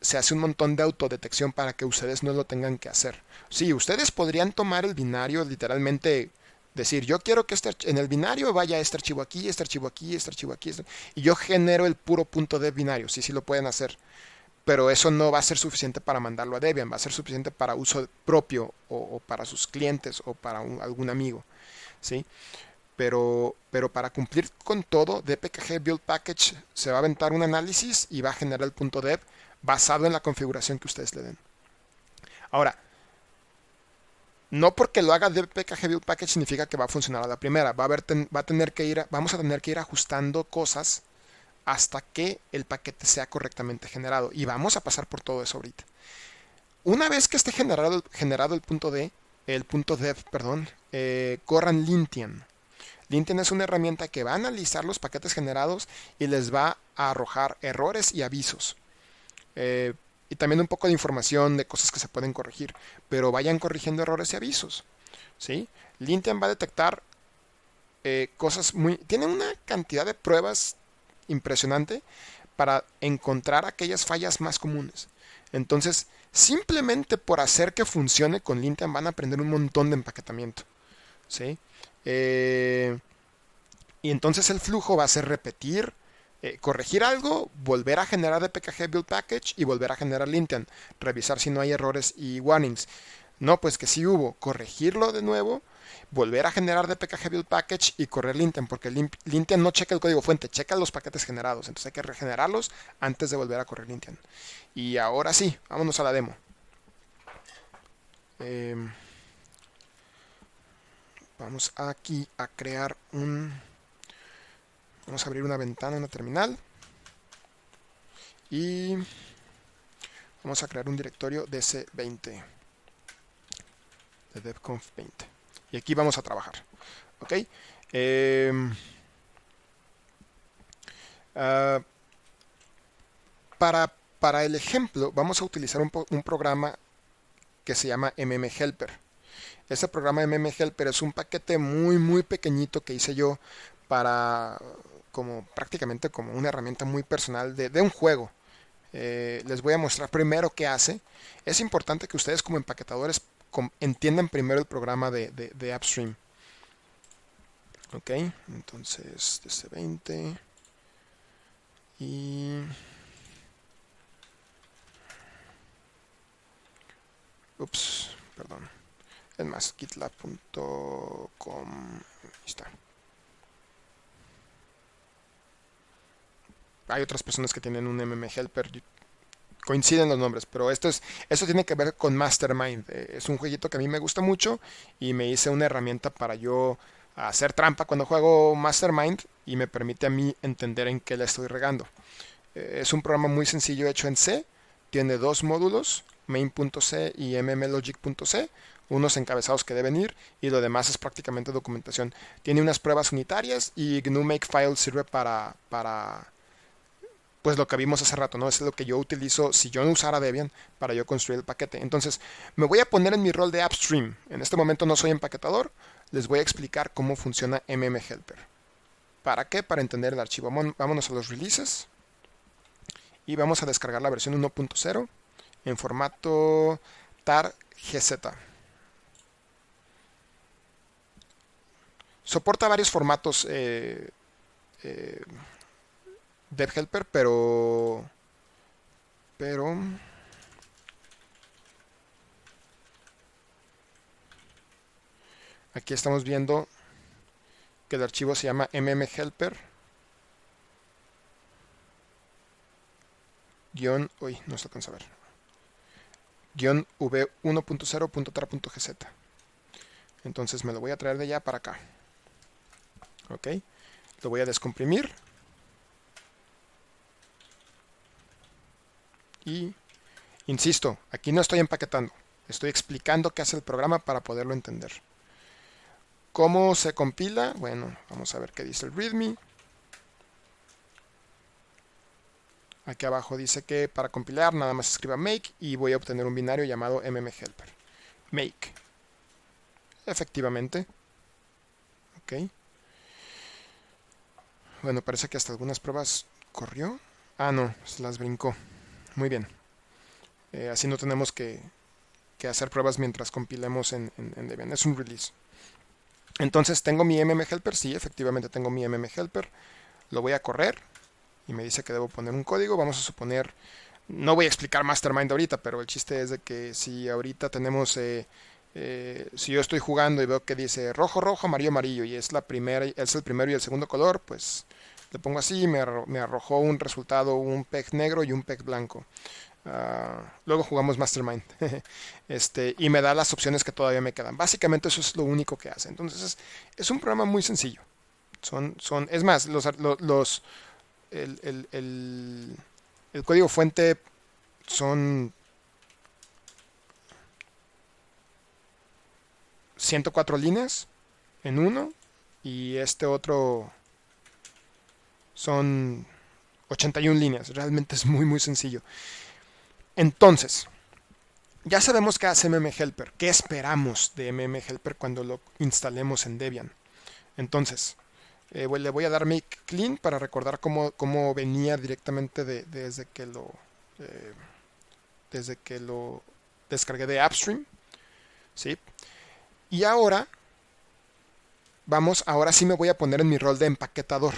se hace un montón de autodetección para que ustedes no lo tengan que hacer. Sí, ustedes podrían tomar el binario, literalmente decir, yo quiero que este, en el binario vaya este archivo aquí, este archivo aquí, este archivo aquí, este, y yo genero el puro punto de binario. Sí, sí lo pueden hacer. Pero eso no va a ser suficiente para mandarlo a Debian, va a ser suficiente para uso propio o, para sus clientes o para algún amigo. ¿Sí? Pero, pero para cumplir con todo, dpkg build package se va a aventar un análisis y va a generar el punto dev basado en la configuración que ustedes le den. Ahora, no porque lo haga dpkg build package significa que va a funcionar a la primera. Va a, va a tener que ir, vamos a tener que ir ajustando cosas hasta que el paquete sea correctamente generado. Y vamos a pasar por todo eso ahorita. Una vez que esté generado, generado el punto D, el punto dev, perdón, eh, corran Lintian. Lintian es una herramienta que va a analizar los paquetes generados y les va a arrojar errores y avisos. Eh, y también un poco de información de cosas que se pueden corregir, pero vayan corrigiendo errores y avisos. ¿sí? Lintian va a detectar eh, cosas muy... Tiene una cantidad de pruebas impresionante para encontrar aquellas fallas más comunes. Entonces, simplemente por hacer que funcione con Lintian van a aprender un montón de empaquetamiento. ¿sí? Eh, y entonces el flujo va a ser repetir, eh, corregir algo, volver a generar dpkg build package y volver a generar linten, revisar si no hay errores y warnings. No, pues que si hubo, corregirlo de nuevo, volver a generar dpkg build package y correr linten, porque linten no checa el código fuente, checa los paquetes generados, entonces hay que regenerarlos antes de volver a correr linten. Y ahora sí, vámonos a la demo. Eh, Vamos aquí a crear un... Vamos a abrir una ventana, una terminal. Y vamos a crear un directorio DC20. De DevConf 20. Y aquí vamos a trabajar. ¿Ok? Em, ah, para, para, el ejemplo, vamos a utilizar un, un programa que se llama mmhelper. Ese programa de MMHelper es un paquete muy, muy pequeñito que hice yo para como prácticamente como una herramienta muy personal de, un juego. Eh, les voy a mostrar primero qué hace. Es importante que ustedes como empaquetadores entiendan primero el programa de, de, Upstream. Ok, entonces DC20 y ups, perdón. Es más gitlab.com está. Hay otras personas que tienen un mm helper coinciden los nombres pero esto es esto tiene que ver con mastermind eh, es un jueguito que a mí me gusta mucho y me hice una herramienta para yo hacer trampa cuando juego mastermind y me permite a mí entender en qué la estoy regando eh, es un programa muy sencillo hecho en C tiene dos módulos main.c y mmlogic.c unos encabezados que deben ir y lo demás es prácticamente documentación. Tiene unas pruebas unitarias y GNU Makefile sirve para, para, pues lo que vimos hace rato, ¿no? Es lo que yo utilizo si yo no usara Debian para yo construir el paquete. Entonces, me voy a poner en mi rol de upstream. En este momento no soy empaquetador, les voy a explicar cómo funciona mmhelper. ¿Para qué? Para entender el archivo. Vámonos a los releases y vamos a descargar la versión 1.0 en formato tar gz. Soporta varios formatos eh, eh, DevHelper, pero... Pero... Aquí estamos viendo que el archivo se llama mmhelper. Guión, uy, no se alcanza a ver. Guión v1.0.tar.gz. Entonces me lo voy a traer de allá para acá. Ok. Lo voy a descomprimir. Y, insisto, aquí no estoy empaquetando, estoy explicando qué hace el programa para poderlo entender. ¿Cómo se compila? Bueno, vamos a ver qué dice el README. Aquí abajo dice que para compilar nada más escriba make y voy a obtener un binario llamado mmhelper. Make. Efectivamente. Ok. Bueno, parece que hasta algunas pruebas corrió. Ah, no, se las brincó. Muy bien. Eh, así no tenemos que, hacer pruebas mientras compilemos en, Debian. Es un release. Entonces, ¿tengo mi mmhelper? Sí, efectivamente tengo mi mmhelper. Lo voy a correr y me dice que debo poner un código. Vamos a suponer, no voy a explicar Mastermind ahorita, pero el chiste es de que si ahorita tenemos, eh, eh, si yo estoy jugando y veo que dice rojo, rojo, amarillo, amarillo y es, la primera, es el primero y el segundo color, pues le pongo así, me, me arrojó un resultado, un peg negro y un peg blanco. Ah, luego jugamos Mastermind. este, y me da las opciones que todavía me quedan. Básicamente eso es lo único que hace. Entonces es, un programa muy sencillo. Son, son, es más, los, los, el, el, el código fuente son 104 líneas en uno y este otro son 81 líneas. Realmente es muy, muy sencillo. Entonces, ya sabemos qué hace mmhelper. ¿Qué esperamos de mmhelper cuando lo instalemos en Debian? Entonces, eh, le voy a dar make clean para recordar cómo, cómo venía directamente desde que lo eh, desde que lo descargué de upstream. ¿sí? Y ahora, vamos, ahora sí me voy a poner en mi rol de empaquetador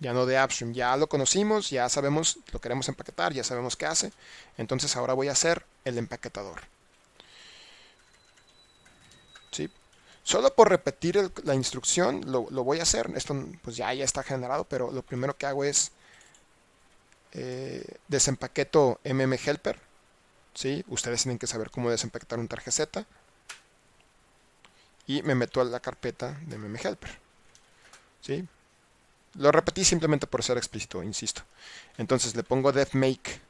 ya no de upstream. Ya lo conocimos, ya sabemos, lo queremos empaquetar, ya sabemos qué hace. Entonces ahora voy a hacer el empaquetador. ¿Sí? Solo por repetir la instrucción lo, voy a hacer. Esto pues ya, ya está generado, pero lo primero que hago es eh, desempaqueto mmhelper. ¿Sí? Ustedes tienen que saber cómo desempaquetar un tarjeta. Y me meto a la carpeta de mmhelper. ¿Sí? Lo repetí simplemente por ser explícito, insisto. Entonces le pongo devmake.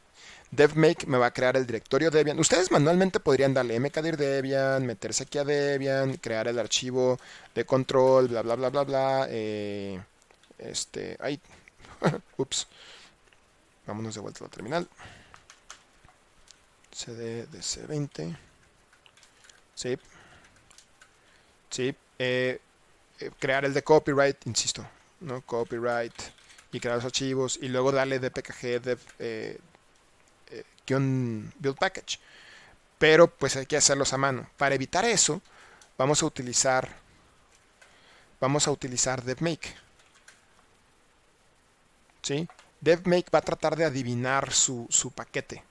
Devmake me va a crear el directorio Debian. Ustedes manualmente podrían darle mkdir Debian, meterse aquí a Debian, crear el archivo de control, bla bla bla bla bla. Eh, este, ay, ups. Vámonos de vuelta a la terminal. CD DC20. Sí. Sí. Eh, eh, crear el de copyright, insisto, ¿no? copyright y crear los archivos y luego darle dpkg dev, eh, eh build package. Pero pues hay que hacerlos a mano. Para evitar eso, vamos a utilizar vamos a utilizar devmake. ¿Sí? Devmake va a tratar de adivinar su, su paquete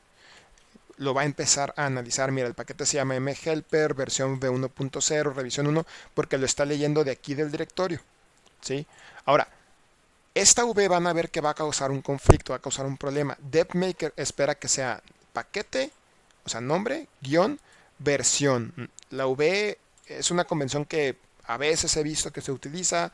lo va a empezar a analizar. Mira, el paquete se llama mhelper, versión v1.0, revisión 1, porque lo está leyendo de aquí del directorio. ¿Sí? Ahora, esta V van a ver que va a causar un conflicto, va a causar un problema. DevMaker espera que sea paquete, o sea, nombre, guion, versión. La V es una convención que a veces he visto que se utiliza,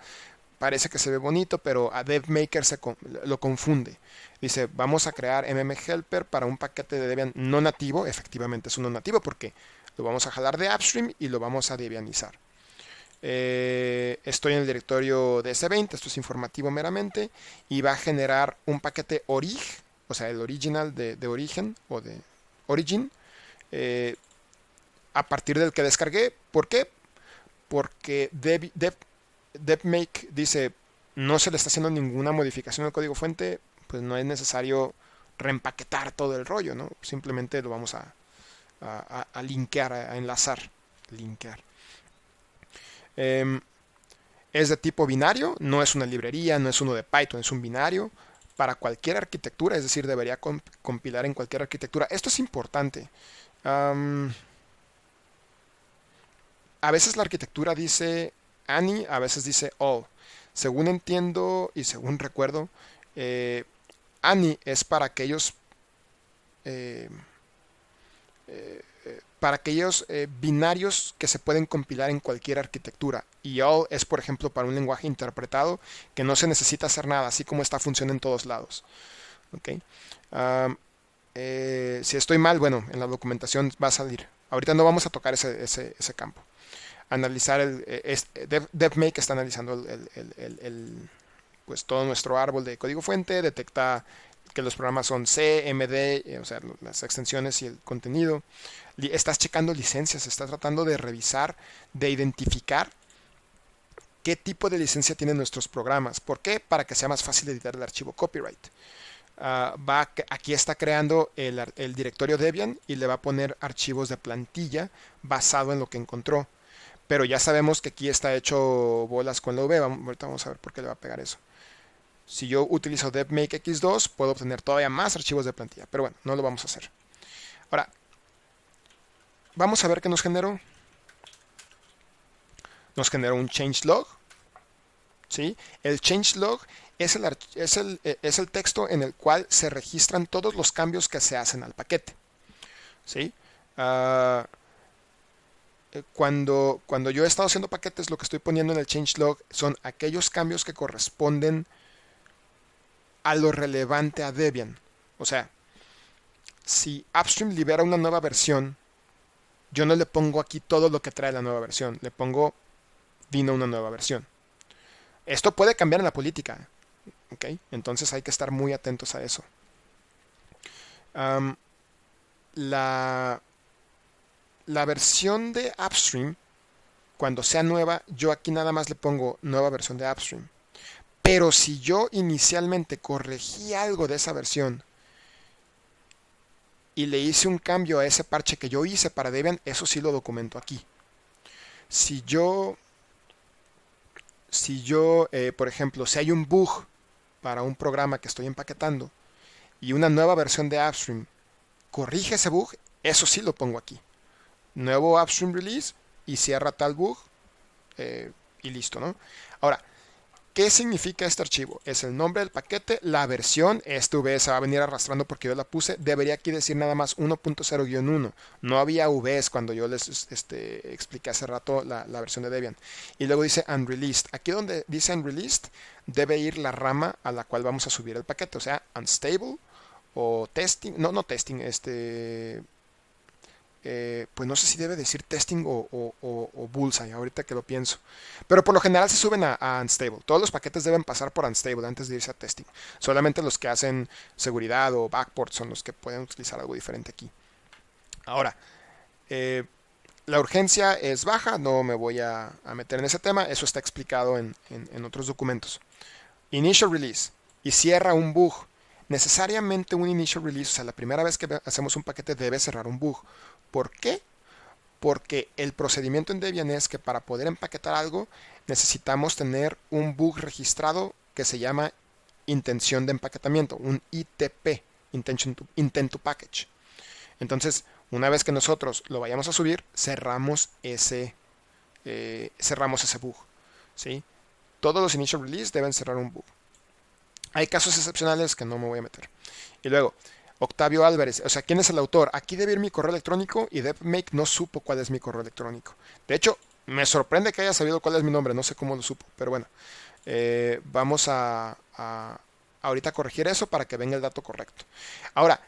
parece que se ve bonito, pero a DevMaker se lo confunde. Dice, vamos a crear mmhelper para un paquete de Debian no nativo, efectivamente es un no nativo porque lo vamos a jalar de upstream y lo vamos a debianizar. Eh, estoy en el directorio de S20, esto es informativo meramente, y va a generar un paquete orig o sea, el original de, origen o de origin, eh, a partir del que descargué. ¿Por qué? Porque DevMake dice, no se le está haciendo ninguna modificación al código fuente, pues no es necesario reempaquetar todo el rollo, ¿no? Simplemente lo vamos a, a, linkear, a enlazar. Linkear. Em, es de tipo binario, no es una librería, no es uno de Python, es un binario para cualquier arquitectura, es decir, debería compilar en cualquier arquitectura. Esto es importante. a veces la arquitectura dice ANI, a veces dice all. Según entiendo y según recuerdo, eh, ANI es para aquellos eh, eh, para aquellos eh, binarios que se pueden compilar en cualquier arquitectura. Y all es, por ejemplo, para un lenguaje interpretado que no se necesita hacer nada, así como esta función en todos lados. Eh, si estoy mal, bueno, en la documentación va a salir. Ahorita no vamos a tocar ese, campo. Analizar el... Es, DevMake está analizando el, pues todo nuestro árbol de código fuente, detecta que los programas son C, MD, eh, o sea, las extensiones y el contenido. Estás checando licencias, estás tratando de revisar, de identificar qué tipo de licencia tienen nuestros programas. ¿Por qué? Para que sea más fácil editar el archivo copyright. Ah, va, aquí está creando el, directorio Debian y le va a poner archivos de plantilla basado en lo que encontró. Pero ya sabemos que aquí está hecho bolas con la V. ahorita vamos a ver por qué le va a pegar eso. Si yo utilizo DevMake X2, puedo obtener todavía más archivos de plantilla. Pero bueno, no lo vamos a hacer. Ahora, vamos a ver qué nos generó. Nos generó un changelog. ¿sí? El changelog es el, es, el, eh, es el texto en el cual se registran todos los cambios que se hacen al paquete. ¿sí? Ah, eh, cuando, cuando yo he estado haciendo paquetes, lo que estoy poniendo en el changelog son aquellos cambios que corresponden a lo relevante a Debian. O sea, si Upstream libera una nueva versión, yo no le pongo aquí todo lo que trae la nueva versión, le pongo vino una nueva versión. Esto puede cambiar en la política, ¿ok? Entonces hay que estar muy atentos a eso. la, la versión de Upstream, cuando sea nueva, yo aquí nada más le pongo nueva versión de Upstream. Pero si yo inicialmente corregí algo de esa versión y le hice un cambio a ese parche que yo hice para Debian, eso sí lo documento aquí. Si yo, si yo, eh, por ejemplo, si hay un bug para un programa que estoy empaquetando y una nueva versión de Upstream corrige ese bug, eso sí lo pongo aquí. Nuevo Upstream release y cierra tal bug eh, y listo, ¿no? Ahora, ¿Qué significa este archivo? Es el nombre del paquete, la versión, este V se va a venir arrastrando porque yo la puse, debería aquí decir nada más 1.0-1. No había Vs cuando yo les este, expliqué hace rato la, versión de Debian. Y luego dice unreleased. Aquí donde dice unreleased debe ir la rama a la cual vamos a subir el paquete, o sea, unstable o testing, no, no testing, este eh, pues no sé si debe decir testing o, o, bullseye, ahorita que lo pienso. Pero por lo general se suben a, unstable. Todos los paquetes deben pasar por unstable antes de irse a testing. Solamente los que hacen seguridad o backport son los que pueden utilizar algo diferente aquí. Ahora, eh, la urgencia es baja, no me voy a, meter en ese tema, eso está explicado en, en otros documentos. Initial release y cierra un bug necesariamente un initial release, o sea, la primera vez que hacemos un paquete debe cerrar un bug. ¿Por qué? Porque el procedimiento en Debian es que para poder empaquetar algo necesitamos tener un bug registrado que se llama intención de empaquetamiento, un ITP, intention to, intent to package. Entonces, una vez que nosotros lo vayamos a subir, cerramos ese, eh, cerramos ese bug. ¿sí? Todos los initial release deben cerrar un bug. Hay casos excepcionales que no me voy a meter. Y luego, Octavio Álvarez, o sea, ¿quién es el autor? Aquí debe ir mi correo electrónico y DevMake no supo cuál es mi correo electrónico. De hecho, me sorprende que haya sabido cuál es mi nombre, no sé cómo lo supo, pero bueno, eh, vamos a, ahorita corregir eso para que venga el dato correcto. Ahora,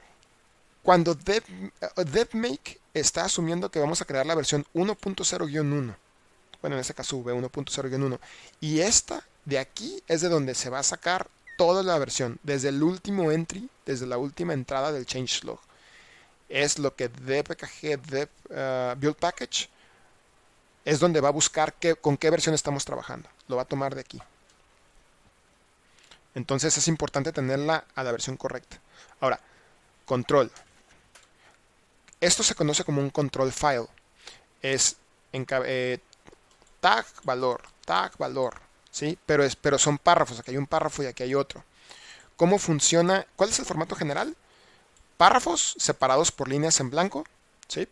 cuando DevMake está asumiendo que vamos a crear la versión 1.0-1, bueno, en este caso V1.0-1, y esta de aquí es de donde se va a sacar toda la versión, desde el último entry desde la última entrada del changelog. Es lo que dpkg dev uh, build package es donde va a buscar con qué versión estamos trabajando. Lo va a tomar de aquí. Entonces es importante tenerla a la versión correcta. Ahora, control. Esto se conoce como un control file. Es eh, tag valor, tag valor, ¿sí? Pero, es, pero son párrafos. Aquí hay un párrafo y aquí hay otro. ¿Cómo funciona? ¿Cuál es el formato general? Párrafos separados por líneas en blanco, ¿sí?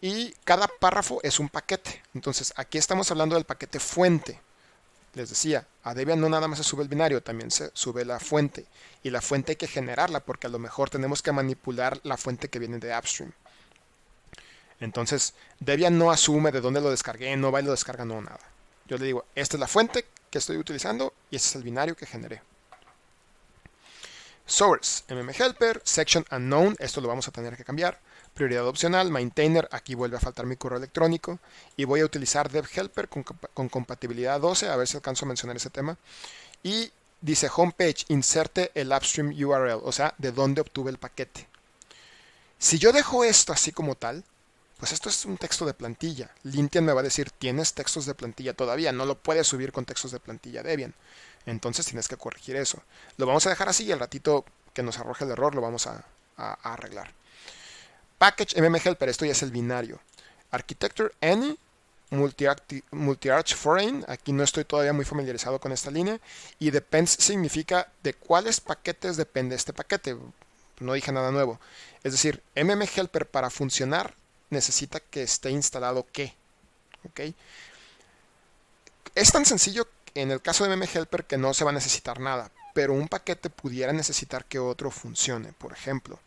y cada párrafo es un paquete. Entonces, aquí estamos hablando del paquete fuente. Les decía, a Debian no nada más se sube el binario, también se sube la fuente. Y la fuente hay que generarla porque a lo mejor tenemos que manipular la fuente que viene de upstream. Entonces, Debian no asume de dónde lo descargué, no va y lo descarga, no nada. Yo le digo, esta es la fuente que estoy utilizando y este es el binario que generé. Source, mmhelper, section unknown, esto lo vamos a tener que cambiar prioridad opcional, maintainer, aquí vuelve a faltar mi correo electrónico y voy a utilizar DevHelper con, con compatibilidad 12, a ver si alcanzo a mencionar ese tema. Y dice homepage, inserte el upstream URL, o sea, de dónde obtuve el paquete. Si yo dejo esto así como tal, pues esto es un texto de plantilla. Lintian me va a decir, tienes textos de plantilla todavía, no lo puedes subir con textos de plantilla Debian. Entonces tienes que corregir eso. Lo vamos a dejar así y al ratito que nos arroje el error lo vamos a arreglar. Package mmhelper, esto ya es el binario. Architecture any, multi-arch foreign, aquí no estoy todavía muy familiarizado con esta línea. Y depends significa de cuáles paquetes depende este paquete. No dije nada nuevo. Es decir, mmhelper para funcionar necesita que esté instalado qué. ¿Ok? Es tan sencillo en el caso de mmhelper que no se va a necesitar nada, pero un paquete pudiera necesitar que otro funcione. Por ejemplo,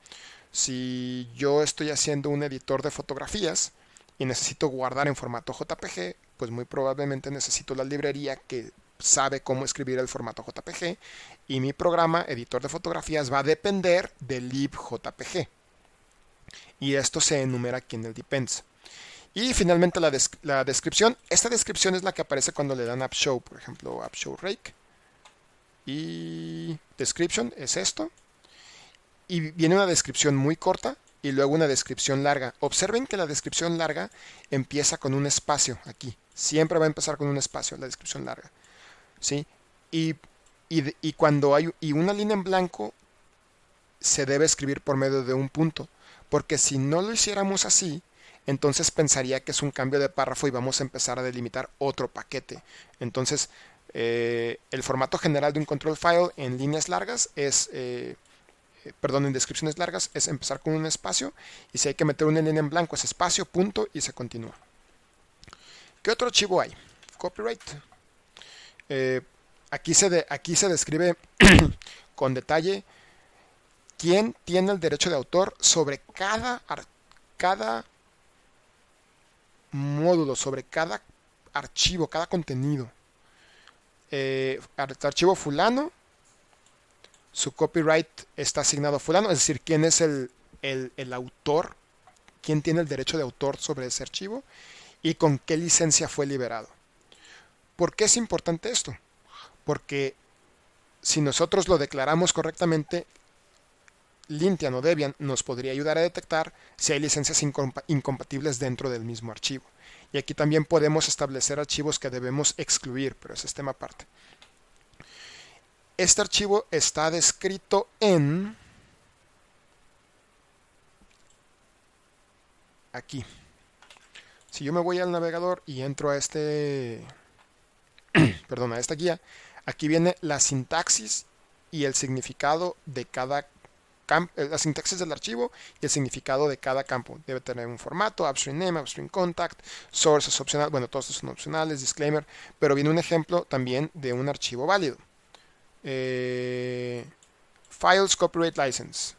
si yo estoy haciendo un editor de fotografías y necesito guardar en formato JPG, pues muy probablemente necesito la librería que sabe cómo escribir el formato JPG y mi programa editor de fotografías va a depender del libjpg. Y esto se enumera aquí en el depends. Y finalmente la, la, descripción. Esta descripción es la que aparece cuando le dan app show, por ejemplo, app show rake. Y description es esto y viene una descripción muy corta y luego una descripción larga. Observen que la descripción larga empieza con un espacio aquí. Siempre va a empezar con un espacio la descripción larga. ¿sí? Y, y, cuando hay y una línea en blanco se debe escribir por medio de un punto. Porque si no lo hiciéramos así, entonces pensaría que es un cambio de párrafo y vamos a empezar a delimitar otro paquete. Entonces, eh, el formato general de un control file en líneas largas es... Eh, eh, perdón, en descripciones largas es empezar con un espacio y si hay que meter una línea en blanco es espacio, punto y se continúa. ¿Qué otro archivo hay? Copyright. Aquí, se aquí se describe con detalle quién tiene el derecho de autor sobre cada, módulo, sobre cada archivo, cada contenido. Eh, archivo fulano su copyright está asignado a fulano, es decir, quién es el, autor, quién tiene el derecho de autor sobre ese archivo y con qué licencia fue liberado. ¿Por qué es importante esto? Porque si nosotros lo declaramos correctamente, Lintian o Debian nos podría ayudar a detectar si hay licencias incompatibles dentro del mismo archivo. Y aquí también podemos establecer archivos que debemos excluir, pero ese es tema aparte. Este archivo está descrito en aquí. Si yo me voy al navegador y entro a este, perdón, a esta guía, aquí viene la sintaxis y el significado de cada la sintaxis del archivo y el significado de cada campo. Debe tener un formato, upstream name, upstream contact, source es opcional, bueno, todos estos son opcionales, disclaimer, pero viene un ejemplo también de un archivo válido. Eh, files Copyright License.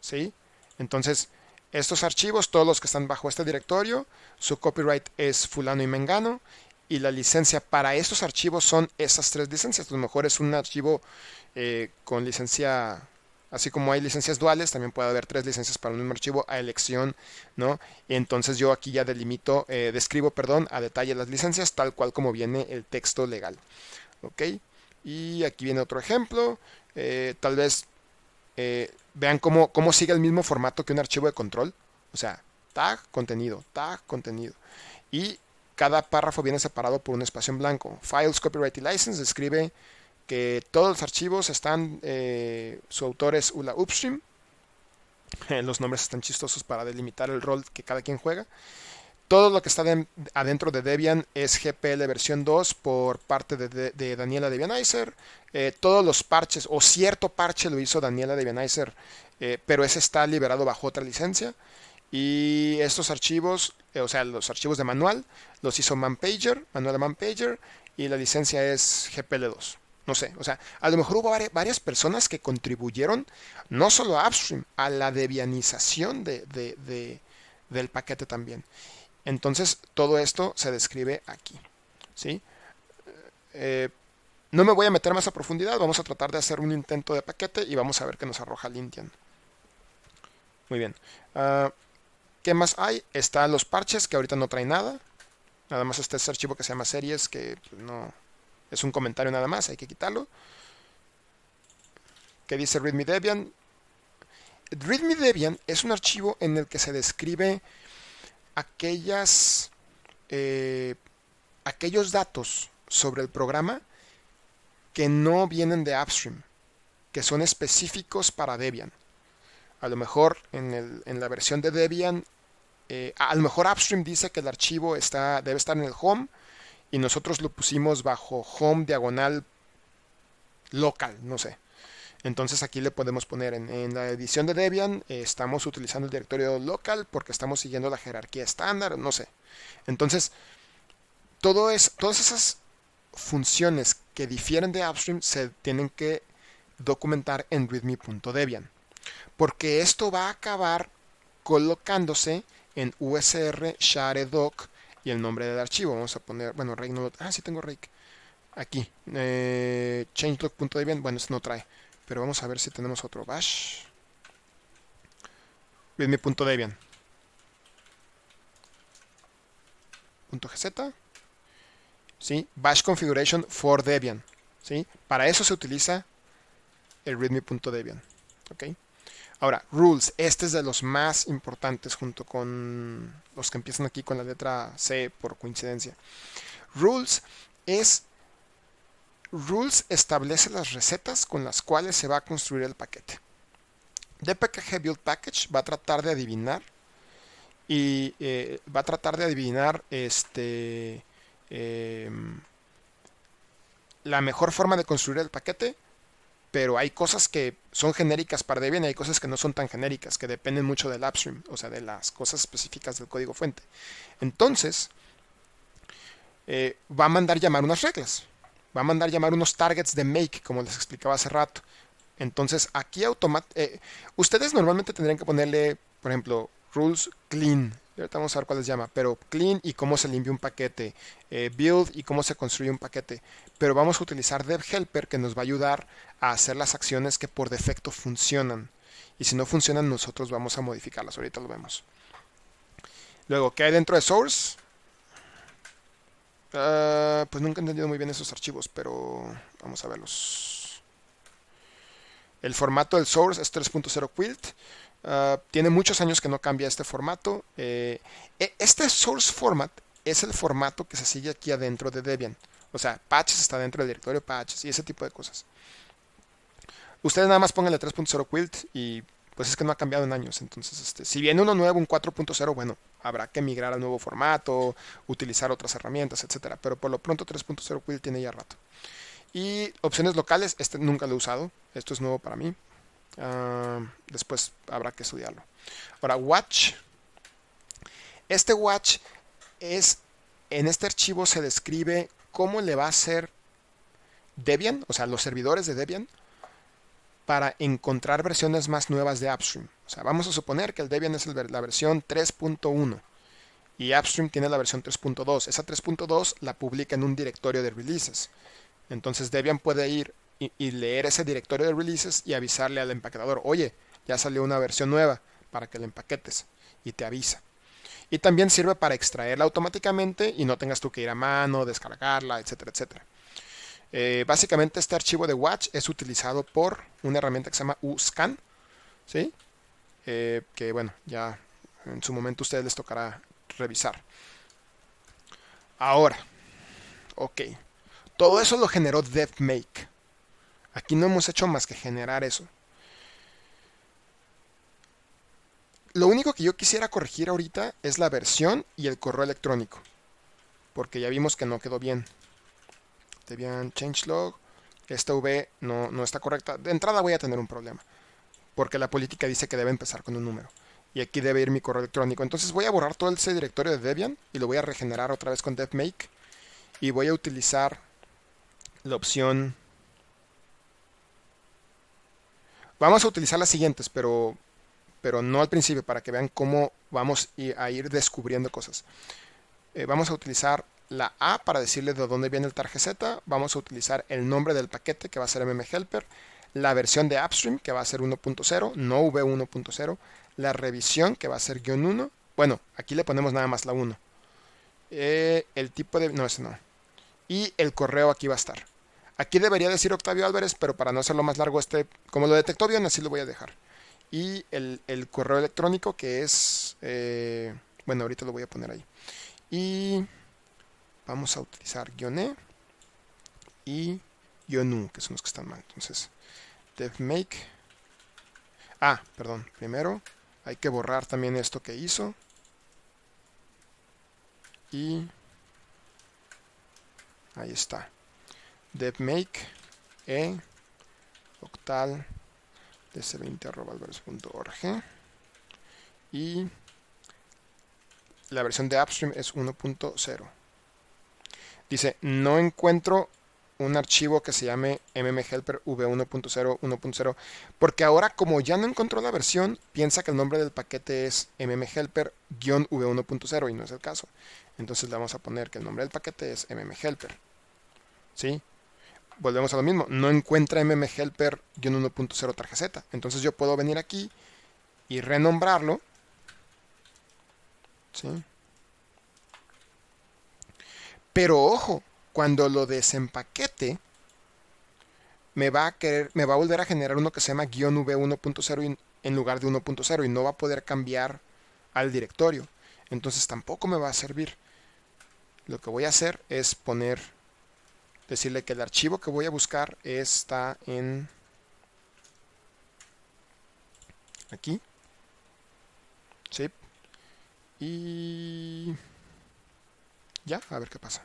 ¿sí? Entonces, estos archivos, todos los que están bajo este directorio, su copyright es fulano y mengano, y la licencia para estos archivos son esas tres licencias. A lo mejor es un archivo eh, con licencia, así como hay licencias duales, también puede haber tres licencias para un mismo archivo a elección, ¿no? Y entonces yo aquí ya delimito, eh, describo, perdón, a detalle las licencias, tal cual como viene el texto legal. ¿Ok? Y aquí viene otro ejemplo. Eh, tal vez eh, vean cómo, cómo sigue el mismo formato que un archivo de control. O sea, tag, contenido, tag, contenido. Y cada párrafo viene separado por un espacio en blanco. Files, Copyright y License describe que todos los archivos están, eh, su autor es Ula Upstream. los nombres están chistosos para delimitar el rol que cada quien juega. Todo lo que está adentro de Debian es GPL versión 2 por parte de, Daniela Debianizer. Eh, todos los parches, o cierto parche lo hizo Daniela Debianizer, eh, pero ese está liberado bajo otra licencia. Y estos archivos, o sea, los archivos de manual, los hizo ManPager, manual de ManPager, y la licencia es GPL2. No sé, o sea, a lo mejor hubo varias personas que contribuyeron no solo a Upstream, a la debianización de, del paquete también. Entonces, todo esto se describe aquí. ¿sí? Eh, no me voy a meter más a profundidad, vamos a tratar de hacer un intento de paquete y vamos a ver qué nos arroja Lintian. Muy bien. Ah, ¿Qué más hay? Están los parches, que ahorita no trae nada. Nada más está este archivo que se llama series, que pues, no es un comentario nada más, hay que quitarlo. ¿Qué dice README Debian? README Debian es un archivo en el que se describe aquellas, eh, aquellos datos sobre el programa que no vienen de Upstream, que son específicos para Debian. A lo mejor en, la versión de Debian, eh, a lo mejor Upstream dice que el archivo está, debe estar en el home y nosotros lo pusimos bajo home diagonal local, no sé. Entonces aquí le podemos poner en, la edición de Debian, eh, estamos utilizando el directorio local porque estamos siguiendo la jerarquía estándar, no sé. Entonces, todo es, todas esas funciones que difieren de upstream se tienen que documentar en readme.debian. Porque esto va a acabar colocándose en usr share doc y el nombre del archivo. Vamos a poner, bueno, rake no lo, ah, sí tengo rake. Aquí, eh, changelog.debian, bueno, esto no trae. Pero vamos a ver si tenemos otro bash. readme.debian. .gz. ¿Sí? Bash configuration for Debian. ¿Sí? Para eso se utiliza el readme.debian. ¿Ok? Ahora, rules. Este es de los más importantes junto con los que empiezan aquí con la letra C por coincidencia. Rules es Rules establece las recetas con las cuales se va a construir el paquete. DPKG Build Package va a tratar de adivinar y eh, va a tratar de adivinar este em, la mejor forma de construir el paquete pero hay cosas que son genéricas para Debian y hay cosas que no son tan genéricas, que dependen mucho del upstream, o sea, de las cosas específicas del código fuente. Entonces, eh, va a mandar llamar unas reglas va a mandar llamar unos targets de make, como les explicaba hace rato. Entonces, aquí automáticamente, eh, ustedes normalmente tendrían que ponerle, por ejemplo, rules clean. Ahorita vamos a ver cuál les llama, pero clean y cómo se limpia un paquete, eh, build y cómo se construye un paquete. Pero vamos a utilizar dev helper que nos va a ayudar a hacer las acciones que por defecto funcionan. Y si no funcionan, nosotros vamos a modificarlas. Ahorita lo vemos. Luego, ¿qué hay dentro de source? Ah, pues nunca he entendido muy bien esos archivos, pero vamos a verlos. El formato del source es 3.0 Quilt. Ah, tiene muchos años que no cambia este formato. Eh, e, este source format es el formato que se sigue aquí adentro de Debian. O sea, patches está dentro del directorio patches y ese tipo de cosas. Ustedes nada más pónganle 3.0 Quilt y pues es que no ha cambiado en años. Entonces, este, si viene uno nuevo, un 4.0, bueno, habrá que migrar al nuevo formato, utilizar otras herramientas, etcétera. Pero por lo pronto 3.0 Quill tiene ya rato. Y opciones locales, este nunca lo he usado, esto es nuevo para mí. Ah, después habrá que estudiarlo. Ahora, Watch. Este Watch es, en este archivo se describe cómo le va a hacer Debian, o sea, los servidores de Debian, para encontrar versiones más nuevas de Upstream. O sea, vamos a suponer que el Debian es la versión 3.1 y Upstream tiene la versión 3.2. Esa 3.2 la publica en un directorio de releases. Entonces Debian puede ir y, leer ese directorio de releases y avisarle al empaquetador, oye, ya salió una versión nueva para que la empaquetes y te avisa. Y también sirve para extraerla automáticamente y no tengas tú que ir a mano, descargarla, etcétera, etcétera. Eh, básicamente este archivo de watch es utilizado por una herramienta que se llama uscan, ¿sí? Eh, que bueno, ya en su momento a ustedes les tocará revisar. Ahora, ok, todo eso lo generó DevMake. Aquí no hemos hecho más que generar eso. Lo único que yo quisiera corregir ahorita es la versión y el correo electrónico. Porque ya vimos que no quedó bien. Debian changelog. Esta V no, no está correcta. De entrada voy a tener un problema. Porque la política dice que debe empezar con un número. Y aquí debe ir mi correo electrónico. Entonces voy a borrar todo ese directorio de Debian y lo voy a regenerar otra vez con DevMake. Y voy a utilizar la opción... Vamos a utilizar las siguientes, pero pero no al principio, para que vean cómo vamos a ir descubriendo cosas. Eh, vamos a utilizar la A para decirle de dónde viene el tarjeta. Vamos a utilizar el nombre del paquete, que va a ser mmhelper. La versión de upstream, que va a ser 1.0, no v1.0. La revisión, que va a ser guion 1. Bueno, aquí le ponemos nada más la 1. Eh, el tipo de... No, ese no. Y el correo aquí va a estar. Aquí debería decir Octavio Álvarez, pero para no hacerlo más largo, este, como lo detectó bien, así lo voy a dejar y el, correo electrónico que es, eh, bueno, ahorita lo voy a poner ahí. Y vamos a utilizar guion E y guion U, que son los que están mal. Entonces, devmake. Ah, perdón, primero hay que borrar también esto que hizo. Y ahí está. Devmake e octal dc20.alvarez.org y la versión de Upstream es 1.0. Dice, no encuentro un archivo que se llame mmhelper v1.0 1.0 porque ahora como ya no encontró la versión piensa que el nombre del paquete es mmhelper-v1.0 y no es el caso entonces le vamos a poner que el nombre del paquete es mmhelper ¿sí? Volvemos a lo mismo, no encuentra mmhelper-1.0 tarjeta. Entonces yo puedo venir aquí y renombrarlo. ¿sí? Pero ojo, cuando lo desempaquete, me va a querer, me va a volver a generar uno que se llama guion v1.0 en lugar de 1.0 y no va a poder cambiar al directorio. Entonces tampoco me va a servir. Lo que voy a hacer es poner decirle que el archivo que voy a buscar está en aquí. Sí. Y ya a ver qué pasa.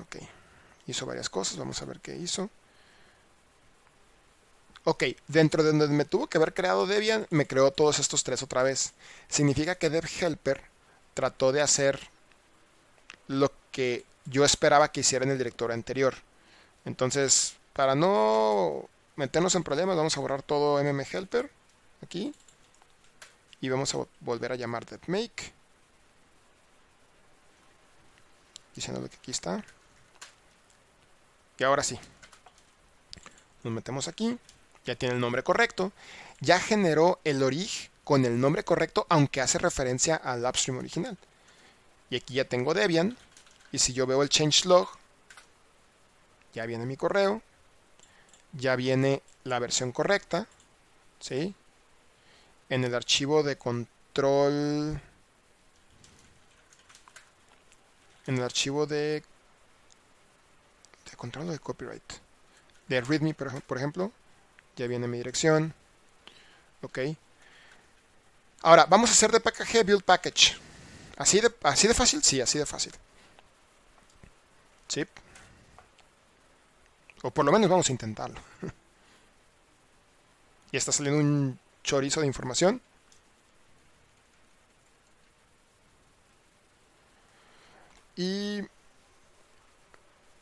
Ok. Hizo varias cosas vamos a ver qué hizo. Ok, dentro de donde me tuvo que haber creado Debian, me creó todos estos tres otra vez. Significa que DevHelper trató de hacer lo que yo esperaba que hiciera en el directorio anterior. Entonces, para no meternos en problemas, vamos a borrar todo mmhelper aquí y vamos a volver a llamar devmake diciéndole que aquí está. Y ahora sí. Nos metemos aquí. Ya tiene el nombre correcto. Ya generó el orig con el nombre correcto aunque hace referencia al upstream original y aquí ya tengo Debian. Y si yo veo el changelog, ya viene mi correo. Ya viene la versión correcta. ¿Sí? En el archivo de control... En el archivo de... De control de copyright. De readme, por ejemplo. Ya viene mi dirección. Ok. Ahora, vamos a hacer de package build package. Así de, así de fácil, sí, así de fácil. Sí. O por lo menos vamos a intentarlo. y está saliendo un chorizo de información. Y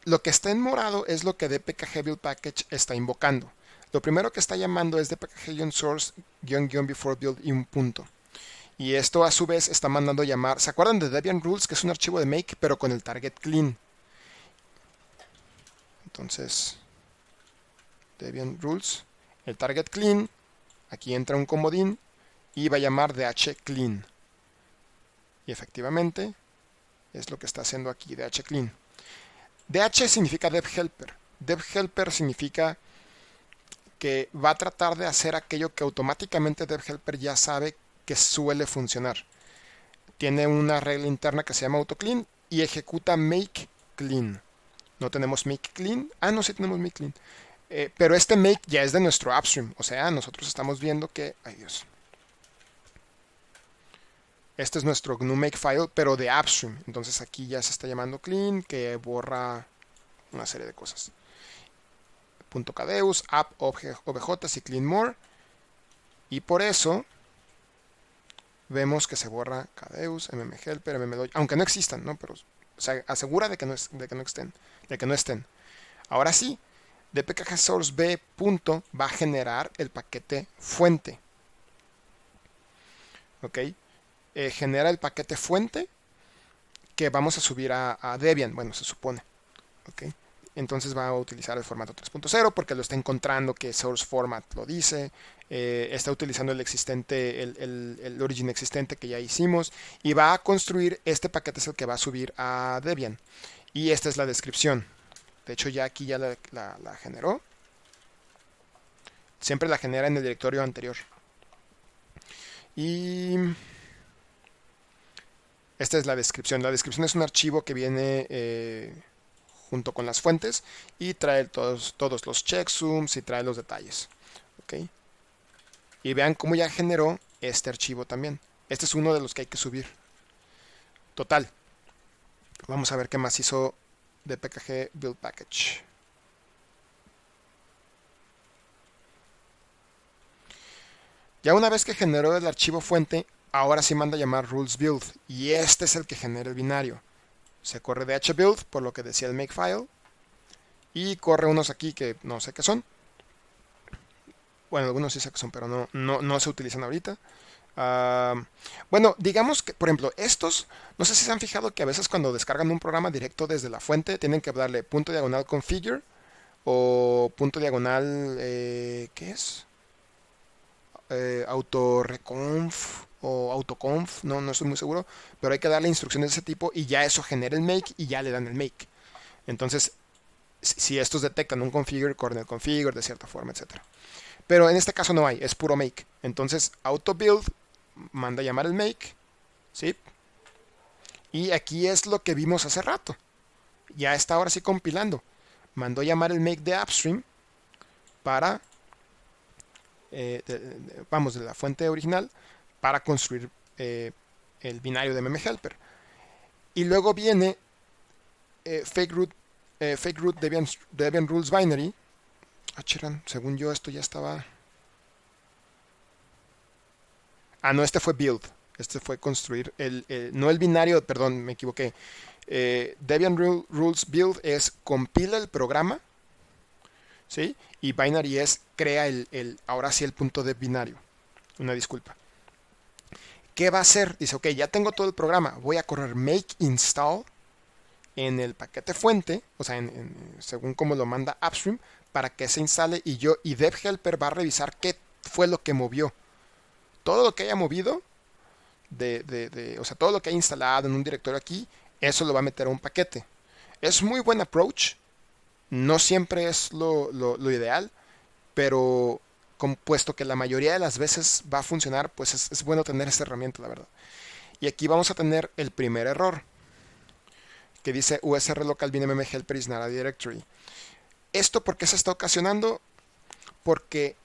lo que está en morado es lo que dpkg build package está invocando. Lo primero que está llamando es dpkg-source-before build y un punto. Y esto a su vez está mandando llamar. ¿Se acuerdan de Debian Rules? Que es un archivo de make, pero con el target clean. Entonces, Debian Rules, el target clean. Aquí entra un comodín y va a llamar DH clean. Y efectivamente, Es lo que está haciendo aquí dhclean. dh significa dev helper. Dev helper significa que va a tratar de hacer aquello que automáticamente dev helper ya sabe que suele funcionar. Tiene una regla interna que se llama autoclean y ejecuta make clean. No tenemos make clean. Ah, no, sí tenemos make clean. Eh, pero este make ya es de nuestro upstream. O sea, nosotros estamos viendo que... Ay Dios. Este es nuestro GNU make file, pero de upstream. Entonces aquí ya se está llamando clean, que borra una serie de cosas. .cadeus, app, obj y clean more. Y por eso vemos que se borra cadeus, mmhelper, mmdoy, aunque no existan, ¿no? Pero se asegura de que no, de que no estén, de que no estén. Ahora sí, dpkg source b punto va a generar el paquete fuente. ¿Ok? Eh, genera el paquete fuente que vamos a subir a, Debian, bueno, se supone. ¿Ok? Entonces va a utilizar el formato 3.0 porque lo está encontrando que source format lo dice. Eh, está utilizando el existente, el, el, origin existente que ya hicimos y va a construir este paquete es el que va a subir a Debian. Y esta es la descripción. De hecho, ya aquí ya la, generó. Siempre la genera en el directorio anterior. Y esta es la descripción. La descripción es un archivo que viene eh, junto con las fuentes y trae todos, todos los checksums y trae los detalles. Y vean cómo ya generó este archivo también. Este es uno de los que hay que subir. Total. Vamos a ver qué más hizo de PKG Build Package. Ya una vez que generó el archivo fuente, ahora sí manda a llamar rules build y este es el que genera el binario. Se corre de hbuild por lo que decía el makefile y corre unos aquí que no sé qué son. Bueno, algunos sí sé que son, pero no, no, no se utilizan ahorita bueno, digamos que, por ejemplo, estos, no sé si se han fijado que a veces cuando descargan un programa directo desde la fuente, tienen que darle punto diagonal configure o punto diagonal, eh, ¿qué es? Eh, autoreconf o autoconf, no, no estoy muy seguro, pero hay que darle instrucciones de ese tipo y ya eso genera el make y ya le dan el make. Entonces, si estos detectan un configure, corren el configure de cierta forma, etc. Pero en este caso no hay, es puro make. Entonces, auto build manda a llamar el make, ¿sí? Y aquí es lo que vimos hace rato. Ya está ahora sí compilando. Mandó a llamar el make de upstream para, eh, vamos, de la fuente original, para construir eh, el binario de mmhelper. Y luego viene eh, fake root, fake root Debian, Debian rules binary. Ah, según yo esto ya estaba Ah, no, este fue build. Este fue construir el, no el binario, perdón, me equivoqué. Eh, Debian Rules Build es compila el programa, ¿sí? Y binary es crea el, ahora sí el punto de binario. Una disculpa. ¿Qué va a hacer? Dice, ok, ya tengo todo el programa. Voy a correr make install en el paquete fuente, o sea, según como lo manda upstream, para que se instale y yo y DevHelper va a revisar qué fue lo que movió todo lo que haya movido, de, o sea, todo lo que haya instalado en un directorio aquí, eso lo va a meter a un paquete. Es muy buen approach, no siempre es lo, ideal, pero puesto que la mayoría de las veces va a funcionar, pues es, bueno tener esta herramienta, la verdad. Y aquí vamos a tener el primer error, que dice usr local helper directory. ¿Esto por qué se está ocasionando? Porque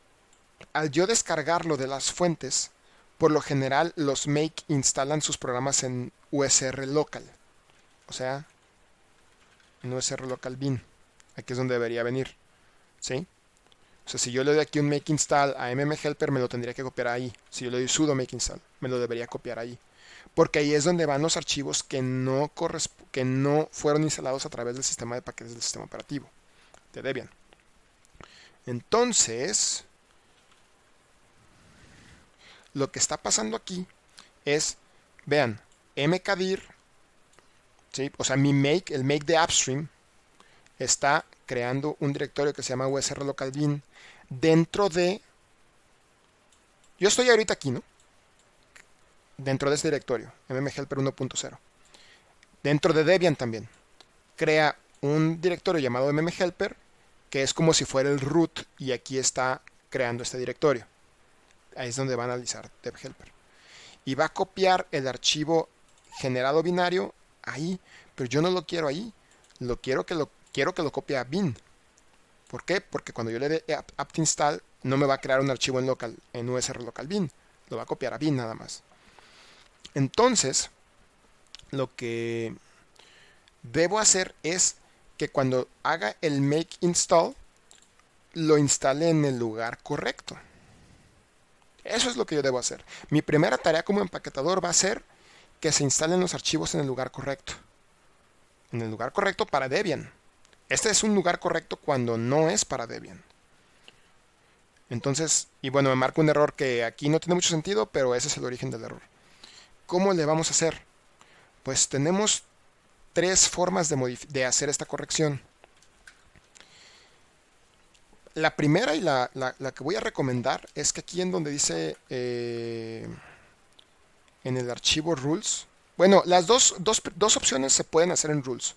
al yo descargarlo de las fuentes, por lo general los make instalan sus programas en USR local. O sea, en USR local bin. Aquí es donde debería venir. ¿Sí? O sea, si yo le doy aquí un make install a mmhelper, me lo tendría que copiar ahí. Si yo le doy sudo make install, me lo debería copiar ahí. Porque ahí es donde van los archivos que no, fueron instalados a través del sistema de paquetes del sistema operativo de Debian. Entonces, lo que está pasando aquí es, vean, mkdir, o sea, mi make, el make de upstream, está creando un directorio que se llama usr local bin dentro de... Yo estoy ahorita aquí, ¿no? Dentro de este directorio, mmhelper 1.0. dentro de Debian también, crea un directorio llamado mmhelper, que es como si fuera el root, y aquí está creando este directorio. Ahí es donde va a analizar DevHelper. Y va a copiar el archivo generado binario ahí, pero yo no lo quiero ahí, lo quiero que lo quiero que lo copie a bin. ¿Por qué? Porque cuando yo le dé apt install no me va a crear un archivo en local en usr local bin, lo va a copiar a bin nada más. Entonces, lo que debo hacer es que cuando haga el make install lo instale en el lugar correcto. Eso es lo que yo debo hacer. Mi primera tarea como empaquetador va a ser que se instalen los archivos en el lugar correcto. En el lugar correcto para Debian. Este es un lugar correcto cuando no es para Debian. Entonces, y bueno, me marca un error que aquí no tiene mucho sentido, pero ese es el origen del error. ¿Cómo le vamos a hacer? Pues tenemos tres formas de, hacer esta corrección. La primera y la, que voy a recomendar es que aquí en donde dice eh, en el archivo rules, bueno, las dos, dos opciones se pueden hacer en rules.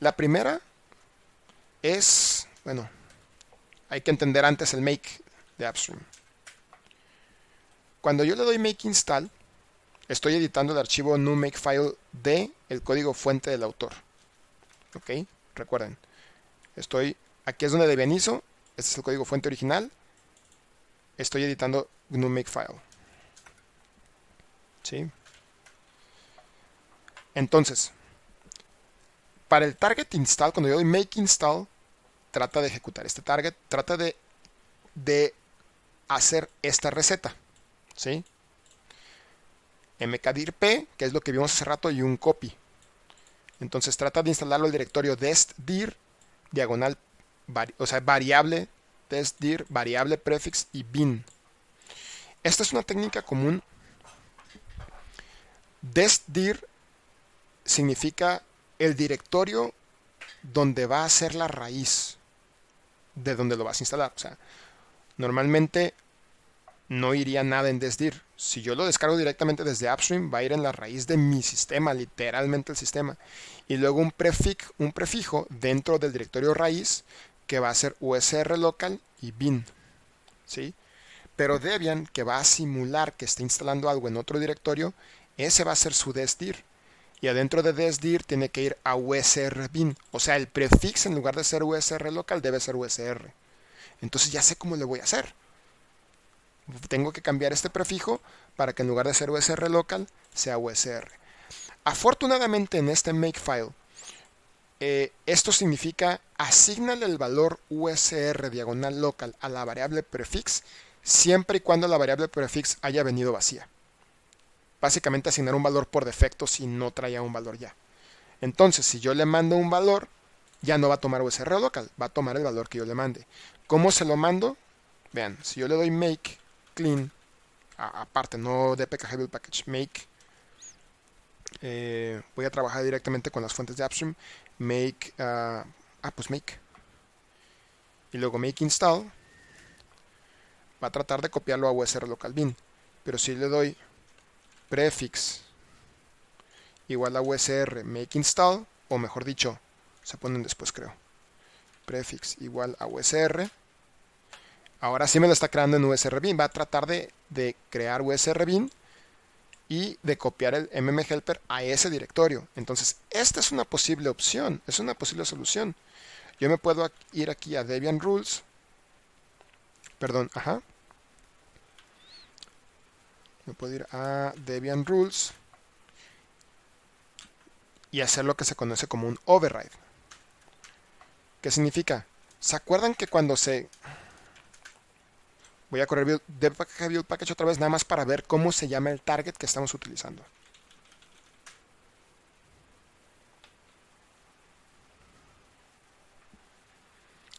La primera es, bueno, hay que entender antes el make de upstream. Cuando yo le doy make install, estoy editando el archivo new makefile de el código fuente del autor. ¿Ok? Recuerden, estoy, aquí es donde Debianizo, este es el código fuente original, estoy editando new makefile. ¿Sí? Entonces, para el target install, cuando yo doy make install, trata de ejecutar este target, trata de, de hacer esta receta. ¿Sí? mkdir p, que es lo que vimos hace rato, y un copy. Entonces trata de instalarlo el directorio destdir, diagonal, o sea, variable destdir, variable prefix y bin. Esta es una técnica común. Destdir significa el directorio donde va a ser la raíz de donde lo vas a instalar. O sea, normalmente no iría nada en desdir. Si yo lo descargo directamente desde Upstream, va a ir en la raíz de mi sistema, literalmente el sistema. Y luego un, un prefijo dentro del directorio raíz que va a ser usr local y bin. ¿sí? Pero Debian, que va a simular que está instalando algo en otro directorio, ese va a ser su desdir. Y adentro de desdir tiene que ir a usr bin. O sea, el prefix en lugar de ser usr local debe ser usr. Entonces ya sé cómo le voy a hacer tengo que cambiar este prefijo para que en lugar de ser usr local sea usr. Afortunadamente en este makefile, eh, esto significa asignale el valor usr diagonal local a la variable prefix siempre y cuando la variable prefix haya venido vacía. Básicamente asignar un valor por defecto si no traía un valor ya. Entonces, si yo le mando un valor, ya no va a tomar usr local, va a tomar el valor que yo le mande. ¿Cómo se lo mando? Vean, si yo le doy make clean, aparte, no dpkg package, make. Eh, voy a trabajar directamente con las fuentes de upstream, make, ah, ah, pues make. Y luego make install, va a tratar de copiarlo a usr local bin. Pero si le doy prefix igual a usr make install, o mejor dicho, se ponen después creo, prefix igual a usr, Ahora sí me lo está creando en USR Bin. Va a tratar de, crear USR Bin y de copiar el mmhelper a ese directorio. Entonces, esta es una posible opción, es una posible solución. Yo me puedo ir aquí a Debian Rules. Perdón, ajá. Me puedo ir a Debian Rules y hacer lo que se conoce como un override. ¿Qué significa? ¿Se acuerdan que cuando se Voy a correr build, package otra vez nada más para ver cómo se llama el target que estamos utilizando.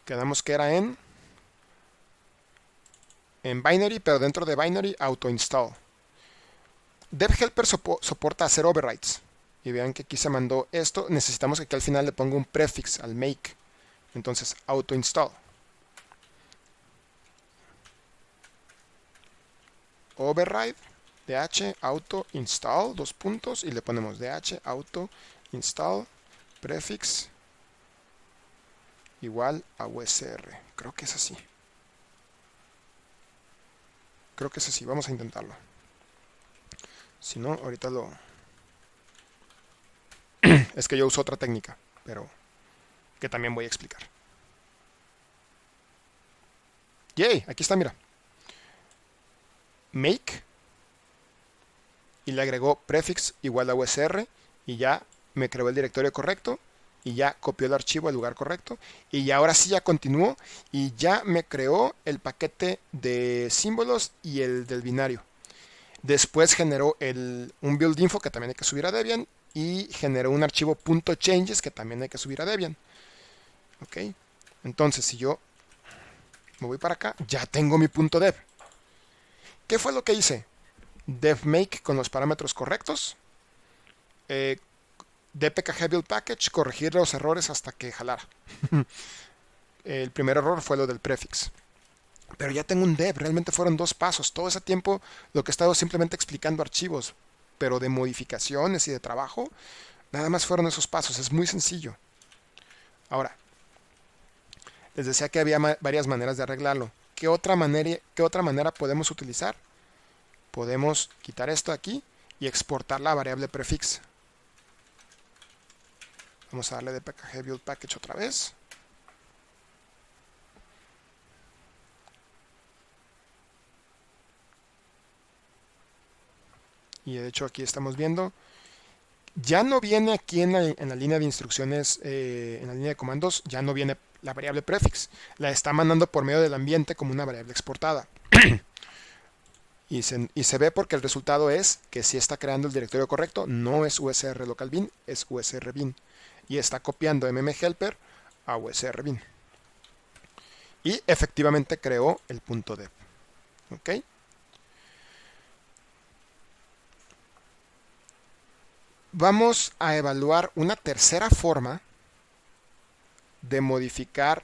Quedamos que era en en binary, pero dentro de binary auto install. DevHelper soporta hacer overrides. Y vean que aquí se mandó esto. Necesitamos que aquí al final le ponga un prefix al make. Entonces auto install. override dh auto install dos puntos y le ponemos dh auto install prefix igual a usr. Creo que es así. Creo que es así. Vamos a intentarlo. Si no, ahorita lo... es que yo uso otra técnica, pero que también voy a explicar. Yay, aquí está, mira. Make y le agregó prefix igual a usr y ya me creó el directorio correcto y ya copió el archivo al lugar correcto y ya ahora sí ya continuó y ya me creó el paquete de símbolos y el del binario. Después generó un build info que también hay que subir a Debian y generó un archivo .changes que también hay que subir a Debian. Ok, entonces si yo me voy para acá, ya tengo mi punto .dev. ¿Qué fue lo que hice? Dev make con los parámetros correctos. Eh, dpkg build package, corregir los errores hasta que jalara. el primer error fue lo del prefix. Pero ya tengo un dev, realmente fueron dos pasos. Todo ese tiempo lo que he estado simplemente explicando archivos, pero de modificaciones y de trabajo, nada más fueron esos pasos. Es muy sencillo. Ahora, les decía que había varias maneras de arreglarlo. ¿Qué otra manera, qué otra manera podemos utilizar? Podemos quitar esto aquí y exportar la variable prefix. Vamos a darle de pkg build package otra vez. Y de hecho aquí estamos viendo, ya no viene aquí en la, línea de instrucciones, eh, en la línea de comandos, ya no viene la variable prefix. La está mandando por medio del ambiente como una variable exportada. y, se, y, se, ve porque el resultado es que si está creando el directorio correcto, no es usr local bin, es usr bin y está copiando mmhelper a usrbin. Y efectivamente creó el punto dev. ¿Ok? Vamos a evaluar una tercera forma de modificar.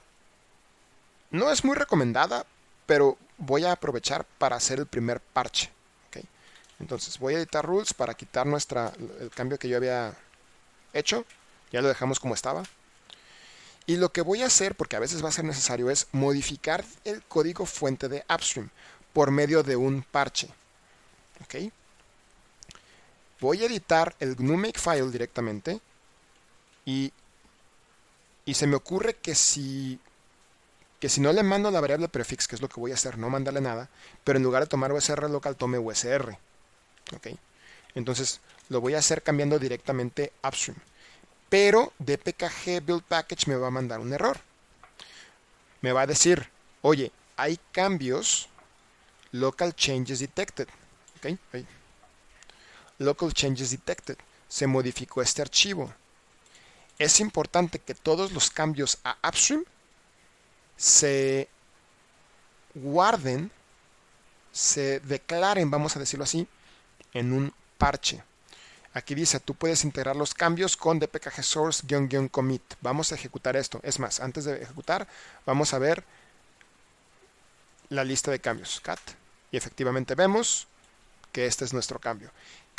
No es muy recomendada, pero voy a aprovechar para hacer el primer parche. ¿okay? Entonces voy a editar rules para quitar nuestra, el cambio que yo había hecho ya lo dejamos como estaba. Y lo que voy a hacer, porque a veces va a ser necesario, es modificar el código fuente de Upstream por medio de un parche. ¿Ok? Voy a editar el GNU Makefile directamente y, y se me ocurre que si, que si no le mando la variable prefix, que es lo que voy a hacer, no mandarle nada, pero en lugar de tomar USR local tome USR. ¿Ok? Entonces lo voy a hacer cambiando directamente Upstream pero dpkg build package me va a mandar un error. Me va a decir, oye, hay cambios local changes detected. Local changes detected. Se modificó este archivo. Es importante que todos los cambios a upstream se guarden, se declaren, vamos a decirlo así, en un parche. Aquí dice, tú puedes integrar los cambios con dpkg source-commit. Vamos a ejecutar esto. Es más, antes de ejecutar, vamos a ver la lista de cambios. Cat. Y efectivamente vemos que este es nuestro cambio.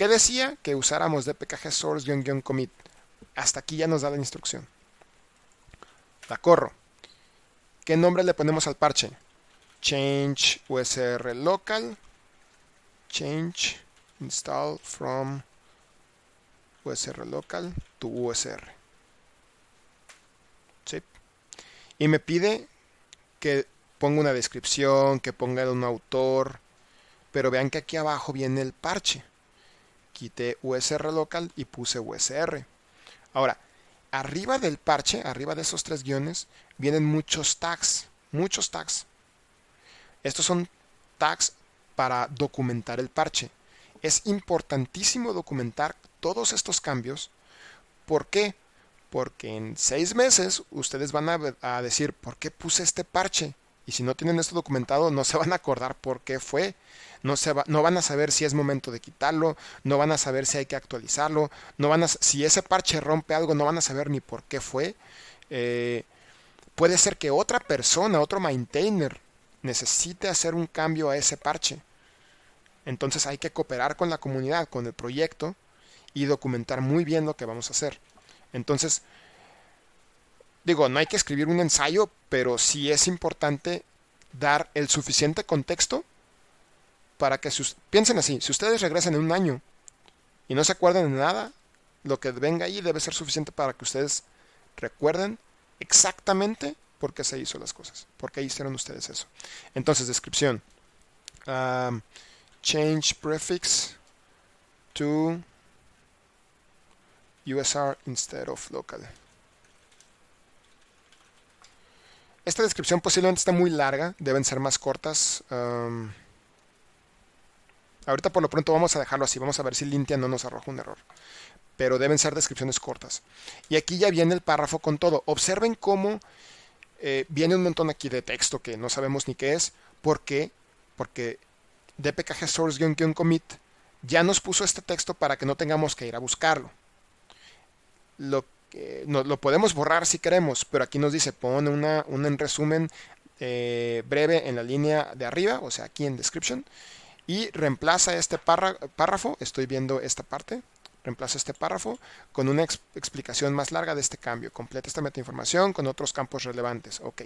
¿Qué decía? Que usáramos dpkg source-commit. Hasta aquí ya nos da la instrucción. La corro. ¿Qué nombre le ponemos al parche? Change usr local. Change install from USR local to USR. ¿Sí? Y me pide que ponga una descripción, que ponga un autor, pero vean que aquí abajo viene el parche. Quité USR local y puse USR. Ahora, arriba del parche, arriba de esos tres guiones, vienen muchos tags, muchos tags. Estos son tags para documentar el parche. Es importantísimo documentar todos estos cambios. ¿Por qué? Porque en seis meses ustedes van a, decir, ¿por qué puse este parche? Y si no tienen esto documentado, no se van a acordar por qué fue. No, se no van a saber si es momento de quitarlo, no van a saber si hay que actualizarlo, no van a, si ese parche rompe algo, no van a saber ni por qué fue. Eh, puede ser que otra persona, otro maintainer, necesite hacer un cambio a ese parche. Entonces hay que cooperar con la comunidad, con el proyecto, y documentar muy bien lo que vamos a hacer. Entonces, digo, no hay que escribir un ensayo, pero sí es importante dar el suficiente contexto para que piensen así, si ustedes regresan en un año y no se acuerdan de nada, lo que venga ahí debe ser suficiente para que ustedes recuerden exactamente por qué se hizo las cosas, por qué hicieron ustedes eso. Entonces, descripción. Um, change prefix to USR instead of local. Esta descripción posiblemente está muy larga, deben ser más cortas. Ahorita por lo pronto vamos a dejarlo así, vamos a ver si Lintia no nos arroja un error. Pero deben ser descripciones cortas. Y aquí ya viene el párrafo con todo. Observen cómo eh, viene un montón aquí de texto que no sabemos ni qué es. ¿Por qué? Porque dpkg source-commit ya nos puso este texto para que no tengamos que ir a buscarlo. Lo no, lo podemos borrar si queremos, pero aquí nos dice pone una, un resumen eh, breve en la línea de arriba, o sea, aquí en description, y reemplaza este párrafo, estoy viendo esta parte, reemplaza este párrafo con una explicación más larga de este cambio. Completa esta metainformación con otros campos relevantes. Ok.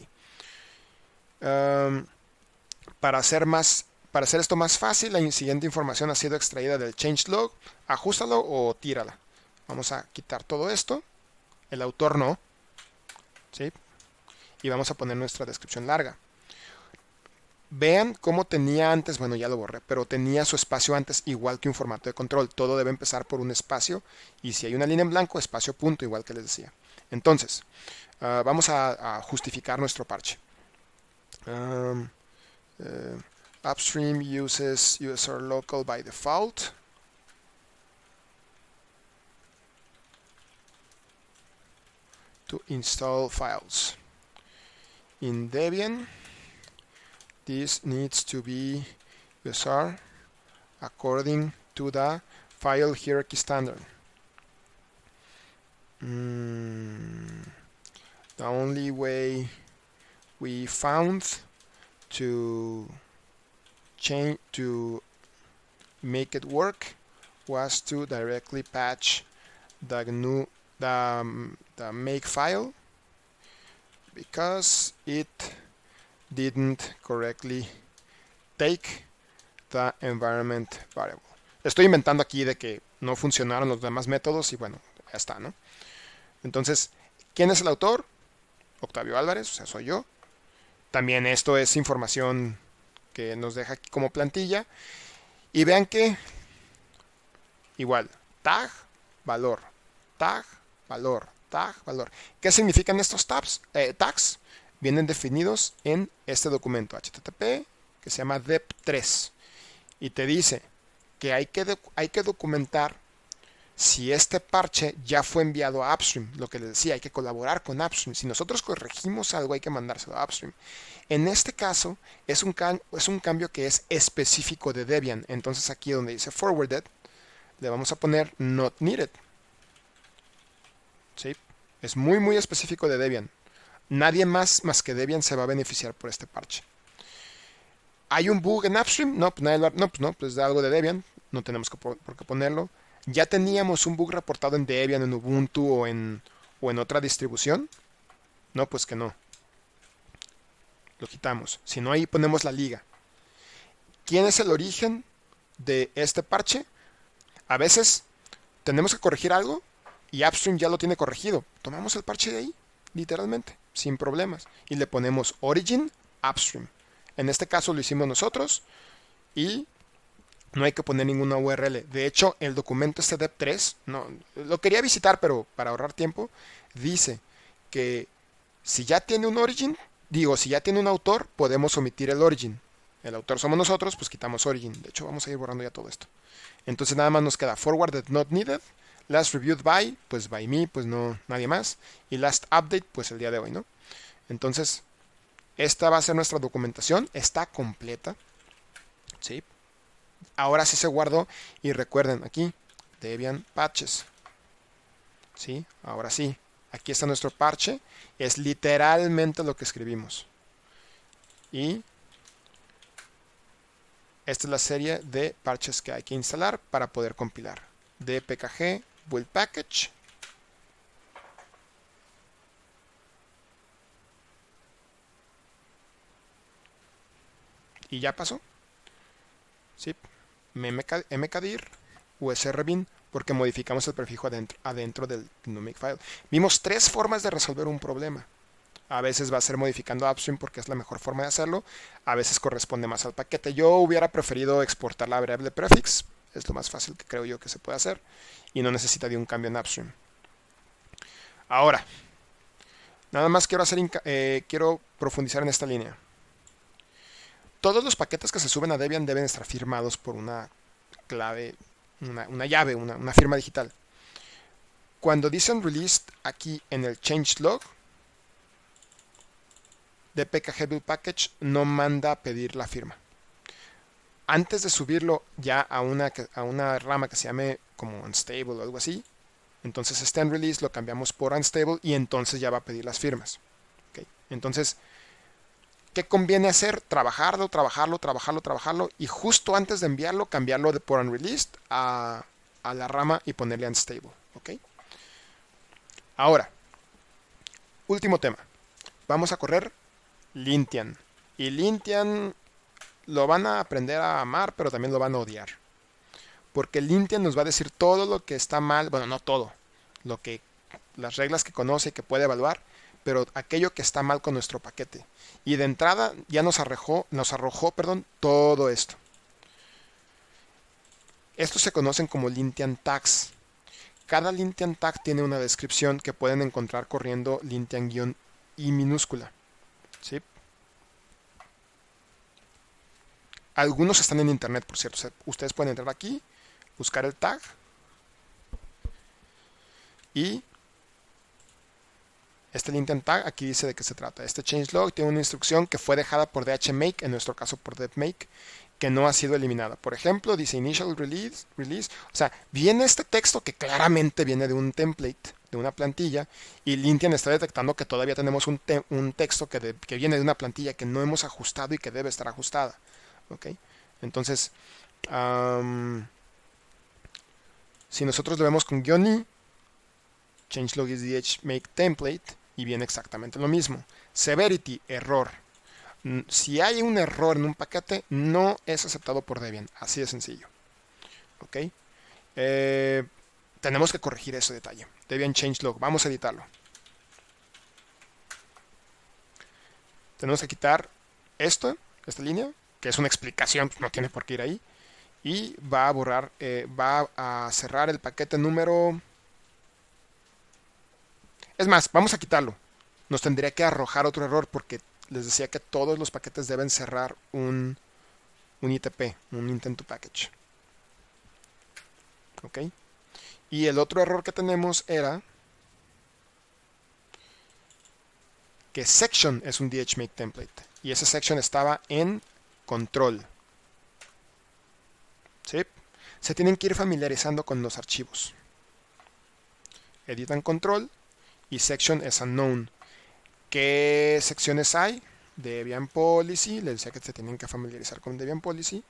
para, hacer más, para hacer esto más fácil, la siguiente información ha sido extraída del changelog. Ajustalo o tírala. Vamos a quitar todo esto el autor no. ¿sí? Y vamos a poner nuestra descripción larga. Vean cómo tenía antes, bueno ya lo borré, pero tenía su espacio antes igual que un formato de control. Todo debe empezar por un espacio y si hay una línea en blanco, espacio punto, igual que les decía. Entonces, uh, vamos a, justificar nuestro parche. Um, uh, upstream uses USR local by default. To install files. In Debian, this needs to be USR according to the file hierarchy standard. Mm, the only way we found to change to make it work was to directly patch the GNU the, um, the make file because it didn't correctly take the environment variable. Estoy inventando aquí de que no funcionaron los demás métodos y bueno, ya está, ¿no? Entonces, ¿quién es el autor? Octavio Álvarez, o sea, soy yo. También esto es información que nos deja aquí como plantilla. Y vean que, igual, tag, valor, tag, valor, tag, valor. ¿Qué significan estos tabs, eh, tags? Vienen definidos en este documento HTTP que se llama dep3 y te dice que hay que, hay que documentar si este parche ya fue enviado a Upstream, lo que les decía, hay que colaborar con Upstream. Si nosotros corregimos algo, hay que mandárselo a Upstream. En este caso, es un, es un cambio que es específico de Debian. Entonces aquí donde dice forwarded, le vamos a poner not needed. Es muy, muy específico de Debian. Nadie más más que Debian se va a beneficiar por este parche. ¿Hay un bug en Upstream? No, pues, no, pues no, pues de algo de Debian. No tenemos que por, qué ponerlo. ¿Ya teníamos un bug reportado en Debian, en Ubuntu o en, o en otra distribución? No, pues que no. Lo quitamos. Si no, ahí ponemos la liga. ¿Quién es el origen de este parche? A veces tenemos que corregir algo y Upstream ya lo tiene corregido. Tomamos el parche de ahí, literalmente, sin problemas. Y le ponemos Origin Upstream. En este caso lo hicimos nosotros y no hay que poner ninguna URL. De hecho, el documento este DEP3, no, lo quería visitar, pero para ahorrar tiempo, dice que si ya tiene un origin, digo, si ya tiene un autor, podemos omitir el origin. El autor somos nosotros, pues quitamos origin. De hecho, vamos a ir borrando ya todo esto. Entonces nada más nos queda forwarded not needed Last reviewed by, pues by me, pues no, nadie más. Y last update, pues el día de hoy, ¿no? Entonces, esta va a ser nuestra documentación. Está completa. ¿Sí? Ahora sí se guardó. Y recuerden, aquí, Debian Patches. ¿Sí? Ahora sí. Aquí está nuestro parche. Es literalmente lo que escribimos. Y esta es la serie de parches que hay que instalar para poder compilar. dpkg build package y ya pasó ¿Sí? Mkdir usrbin porque modificamos el prefijo adentro, adentro del gnomic file vimos tres formas de resolver un problema a veces va a ser modificando upstream porque es la mejor forma de hacerlo. A veces corresponde más al paquete. Yo hubiera preferido exportar la variable prefix, es lo más fácil que creo yo que se puede hacer. Y no necesita de un cambio en upstream. Ahora, nada más quiero, hacer eh, quiero profundizar en esta línea. Todos los paquetes que se suben a Debian deben estar firmados por una clave una, llave, una, firma digital. Cuando dicen released aquí en el changelog de build package no manda a pedir la firma. Antes de subirlo ya a una, a una rama que se llame como unstable o algo así, entonces este en release lo cambiamos por unstable y entonces ya va a pedir las firmas. Entonces, ¿Qué conviene hacer? Trabajarlo, trabajarlo, trabajarlo, trabajarlo y justo antes de enviarlo, cambiarlo de por unreleased a, a la rama y ponerle unstable. ¿ok? Ahora, último tema. Vamos a correr Lintian. Y Lintian lo van a aprender a amar, pero también lo van a odiar. Porque Lintian nos va a decir todo lo que está mal, bueno, no todo, lo que las reglas que conoce y que puede evaluar, pero aquello que está mal con nuestro paquete. Y de entrada ya nos arrojó, nos arrojó perdón, todo esto. Estos se conocen como lintian tags. Cada lintian tag tiene una descripción que pueden encontrar corriendo lintian-i minúscula. ¿Sí? Algunos están en internet, por cierto. ustedes pueden entrar aquí, buscar el tag y este linten tag aquí dice de qué se trata. Este changelog tiene una instrucción que fue dejada por dhmake, en nuestro caso por devmake, que no ha sido eliminada. Por ejemplo, dice initial release. O sea, viene este texto que claramente viene de un template, de una plantilla, y Lintian está detectando que todavía tenemos un, texto que, viene de una plantilla que no hemos ajustado y que debe estar ajustada. ¿Ok? Entonces, si nosotros lo vemos con guion changelog is dhmake template, y viene exactamente lo mismo. Severity, error. Si hay un error en un paquete, no es aceptado por Debian. Así de sencillo. ¿Ok? Eh, tenemos que corregir ese detalle. Debian changelog. Vamos a editarlo. Tenemos que quitar esto, esta línea, que es una explicación, no tiene por qué ir ahí. Y va a borrar, eh, va a cerrar el paquete número es más, vamos a quitarlo. Nos tendría que arrojar otro error porque les decía que todos los paquetes deben cerrar un, un ITP, un Intent to Package. ¿Ok? Y el otro error que tenemos era que section es un dhmake template. Y ese section estaba en control. ¿Sí? Se tienen que ir familiarizando con los archivos. Editan control y section es unknown. ¿Qué secciones hay? Debian Policy, les decía que se tienen que familiarizar con Debian Policy.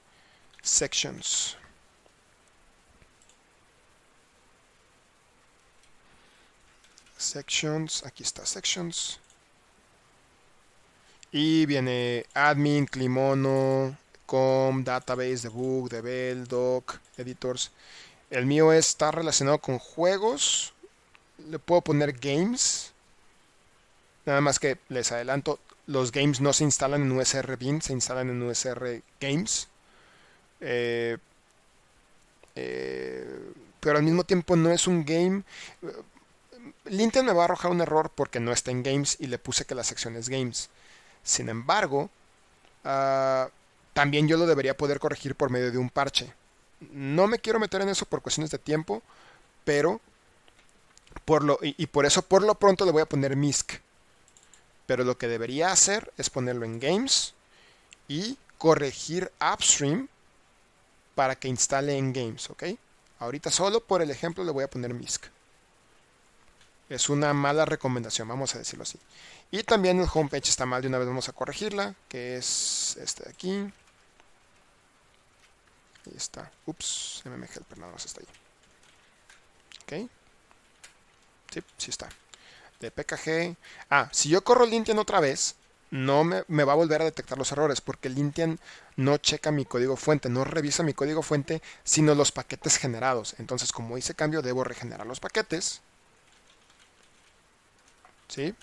Sections. Sections, aquí está Sections. Y viene admin, climono, com, database, debug, devel, doc, editors. El mío está relacionado con juegos le puedo poner games. Nada más que les adelanto, los games no se instalan en USR Bin, se instalan en USR Games. Eh, eh, pero al mismo tiempo no es un game. Linten me va a arrojar un error porque no está en Games y le puse que la sección es Games. Sin embargo, ah, también yo lo debería poder corregir por medio de un parche. No me quiero meter en eso por cuestiones de tiempo, pero por lo, y, por eso por lo pronto le voy a poner MISC. Pero lo que debería hacer es ponerlo en Games y corregir upstream para que instale en Games, ¿ok? Ahorita solo por el ejemplo le voy a poner MISC. Es una mala recomendación, vamos a decirlo así. Y también el homepage está mal, de una vez vamos a corregirla, que es este de aquí. Ahí está. Ups, mmhelper nada más está ahí. Ok. Sí, sí está. De PKG. Ah, si yo corro Lintian otra vez, no me, me, va a volver a detectar los errores porque Lintian no checa mi código fuente, no revisa mi código fuente, sino los paquetes generados. Entonces, como hice cambio, debo regenerar los paquetes. ¿Sí?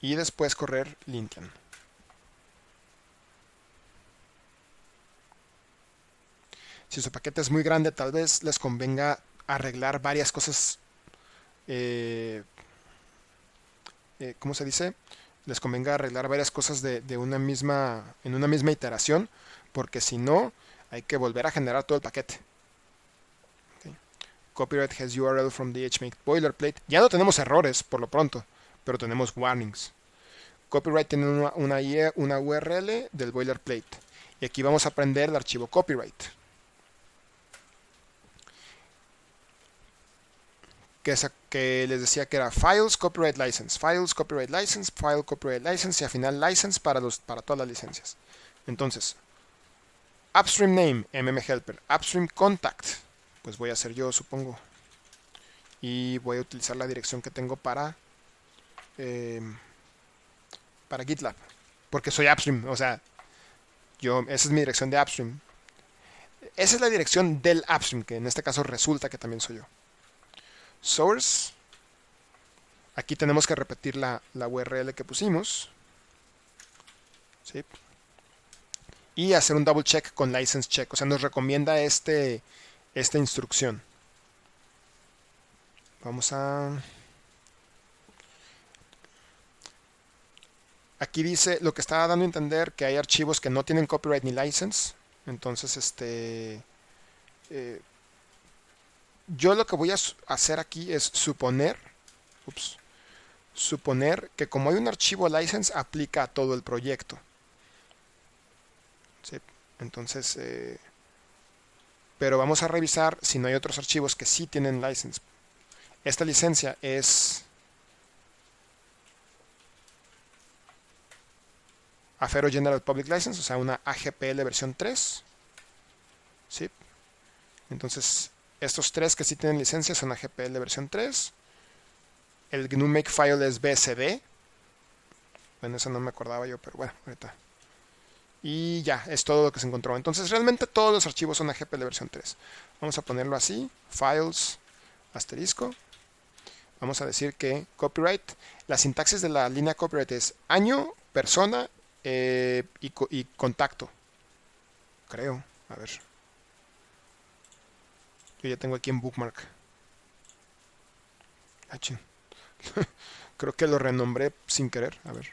Y después correr Lintian. Si su paquete es muy grande, tal vez les convenga arreglar varias cosas. Eh, eh, ¿Cómo se dice? Les convenga arreglar varias cosas de, una misma, en una misma iteración, porque si no, hay que volver a generar todo el paquete. Copyright has URL from the HMake boilerplate. Ya no tenemos errores por lo pronto, pero tenemos warnings. Copyright tiene una, una, una URL del boilerplate. Y aquí vamos a aprender el archivo copyright. que, les decía que era Files Copyright License, Files Copyright License, File Copyright License y al final License para, los, para todas las licencias. Entonces, Upstream Name, mmhelper, Upstream Contact, pues voy a hacer yo, supongo. Y voy a utilizar la dirección que tengo para, eh, para GitLab, porque soy Upstream, o sea, yo, esa es mi dirección de Upstream. Esa es la dirección del Upstream, que en este caso resulta que también soy yo source. Aquí tenemos que repetir la, URL que pusimos. Y hacer un double check con license check. O sea, nos recomienda este, esta instrucción. Vamos a... Aquí dice lo que está dando a entender que hay archivos que no tienen copyright ni license. Entonces, este... Eh, yo lo que voy a hacer aquí es suponer, suponer que como hay un archivo license aplica a todo el proyecto. Entonces, eh, pero vamos a revisar si no hay otros archivos que sí tienen license. Esta licencia es Afero General Public License, o sea, una AGPL versión 3. ¿Sí? Entonces, estos tres que sí tienen licencia son AGPL versión 3. El GNU Makefile es BSD. Bueno, eso no me acordaba yo, pero bueno, ahorita. Y ya, es todo lo que se encontró. Entonces, realmente todos los archivos son AGPL versión 3. Vamos a ponerlo así: files, asterisco. Vamos a decir que copyright, la sintaxis de la línea copyright es año, persona eh, y, contacto. Creo. A ver. Yo ya tengo aquí en bookmark. Ah, Creo que lo renombré sin querer. A ver.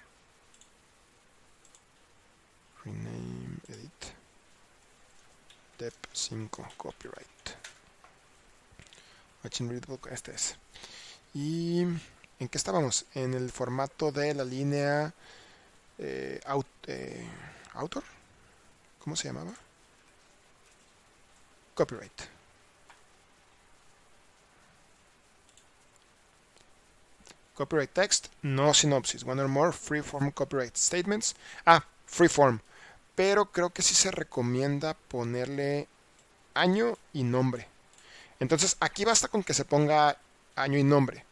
Rename, edit. Dep 5, copyright. Machine Readable, este es. ¿Y en qué estábamos? En el formato de la línea eh, eh, autor. ¿Cómo se llamaba? Copyright. Copyright text, no sinopsis. One or more freeform copyright statements. Ah, freeform. Pero creo que sí se recomienda ponerle año y nombre. Entonces aquí basta con que se ponga año y nombre.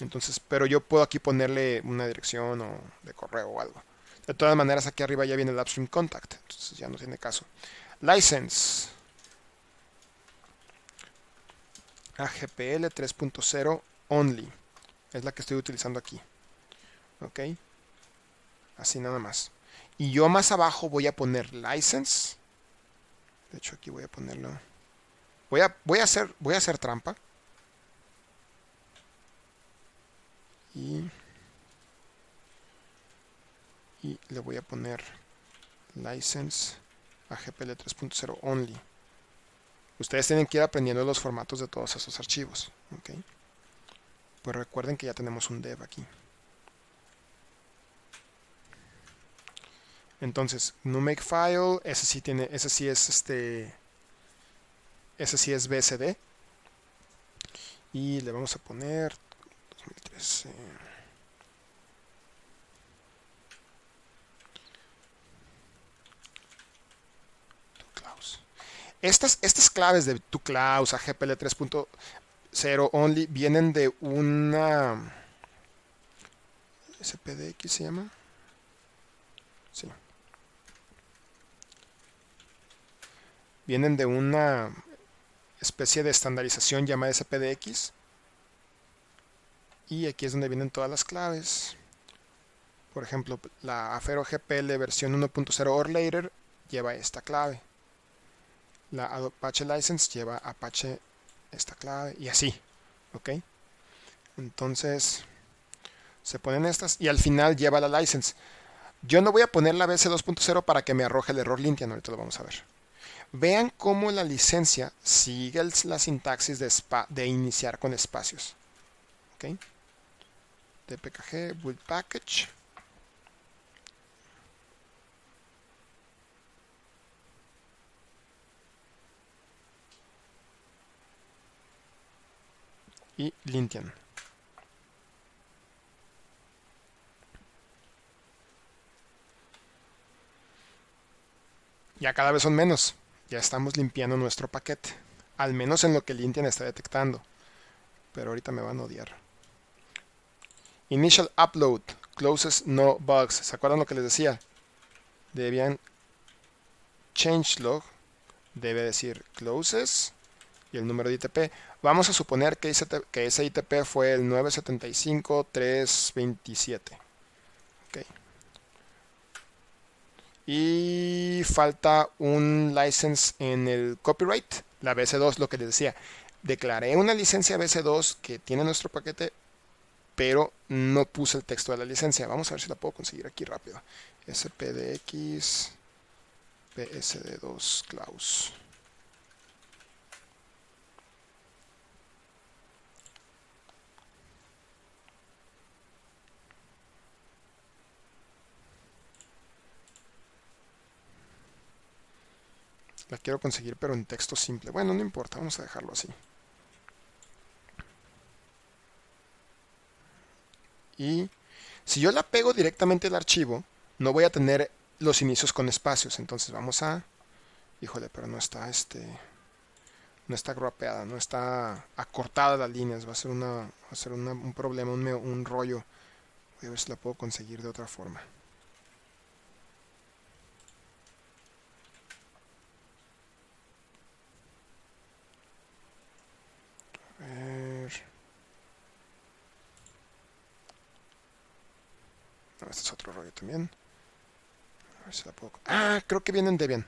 Entonces, pero yo puedo aquí ponerle una dirección o de correo o algo. De todas maneras, aquí arriba ya viene el upstream contact. Entonces ya no tiene caso. License. AGPL 3.0 only es la que estoy utilizando aquí. ¿Ok? Así nada más. Y yo más abajo voy a poner license. De hecho, aquí voy a ponerlo. Voy a, voy a, hacer, voy a hacer trampa. Y, y le voy a poner license AGPL 3.0 only. Ustedes tienen que ir aprendiendo los formatos de todos esos archivos. ¿ok? Pues recuerden que ya tenemos un dev aquí. Entonces, no make file, ese sí tiene, ese sí es este, ese sí es BSD. Y le vamos a poner 2013. Estas, estas claves de tu Klaus, AGPL 3. Zero Only vienen de una SPDX se llama Sí. Vienen de una especie de estandarización llamada SPDX. Y aquí es donde vienen todas las claves. Por ejemplo, la Afero GPL versión 1.0 or later lleva esta clave. La Apache License lleva Apache esta clave y así. ¿Ok? Entonces, se ponen estas y al final lleva la license. Yo no voy a poner la BC 2.0 para que me arroje el error Lintian, ahorita lo vamos a ver. Vean cómo la licencia sigue la sintaxis de, de iniciar con espacios. ¿Ok? dpkg build package y Lintian. Ya cada vez son menos. Ya estamos limpiando nuestro paquete. Al menos en lo que Lintian está detectando. Pero ahorita me van a odiar. Initial upload. Closes no bugs. ¿Se acuerdan lo que les decía? Debian changelog. Debe decir closes el número de ITP. Vamos a suponer que ese, que ese ITP fue el 975.327. Okay. Y falta un license en el copyright, la BC2, lo que les decía. Declaré una licencia BC2 que tiene nuestro paquete, pero no puse el texto de la licencia. Vamos a ver si la puedo conseguir aquí rápido. SPDX PSD2 Klaus. La quiero conseguir pero en texto simple. Bueno, no importa, vamos a dejarlo así. Y si yo la pego directamente al archivo, no voy a tener los inicios con espacios. Entonces vamos a... Híjole, pero no está este... No está gropeada, no está acortada las líneas. Va a ser, una, va a ser un problema, un, un rollo. Voy a ver si la puedo conseguir de otra forma. Este es otro rollo también. A ver si la puedo... Ah, creo que vienen de bien.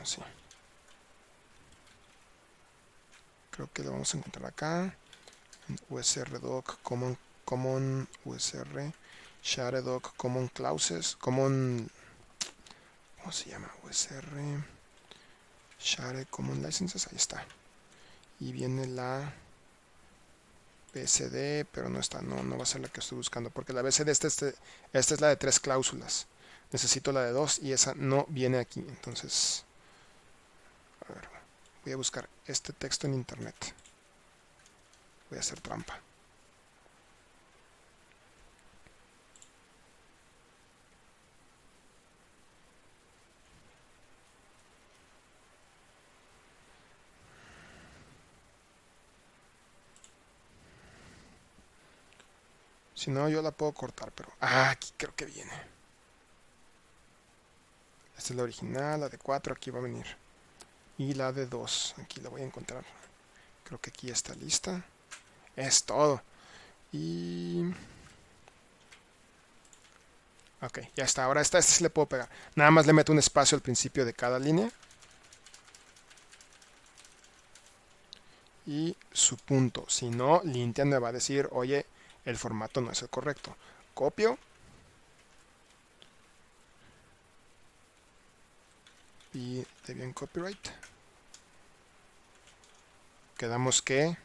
Así. Creo que lo vamos a encontrar acá. USR doc common, common USR share doc common clauses common ¿cómo se llama? USR share common licenses ahí está y viene la BCD, pero no está, no, no va a ser la que estoy buscando, porque la BCD, esta, este, esta es la de tres cláusulas. Necesito la de dos y esa no viene aquí. Entonces, a ver, voy a buscar este texto en internet. Voy a hacer trampa. Si no, yo la puedo cortar, pero... Ah, aquí creo que viene. Esta es la original, la de 4, aquí va a venir. Y la de 2, aquí la voy a encontrar. Creo que aquí está lista. Es todo. Y... Ok, ya está. Ahora esta, esta sí le puedo pegar. Nada más le meto un espacio al principio de cada línea. Y su punto. Si no, Lintian me va a decir, oye, el formato no es el correcto. Copio. Y Debian Copyright. Quedamos que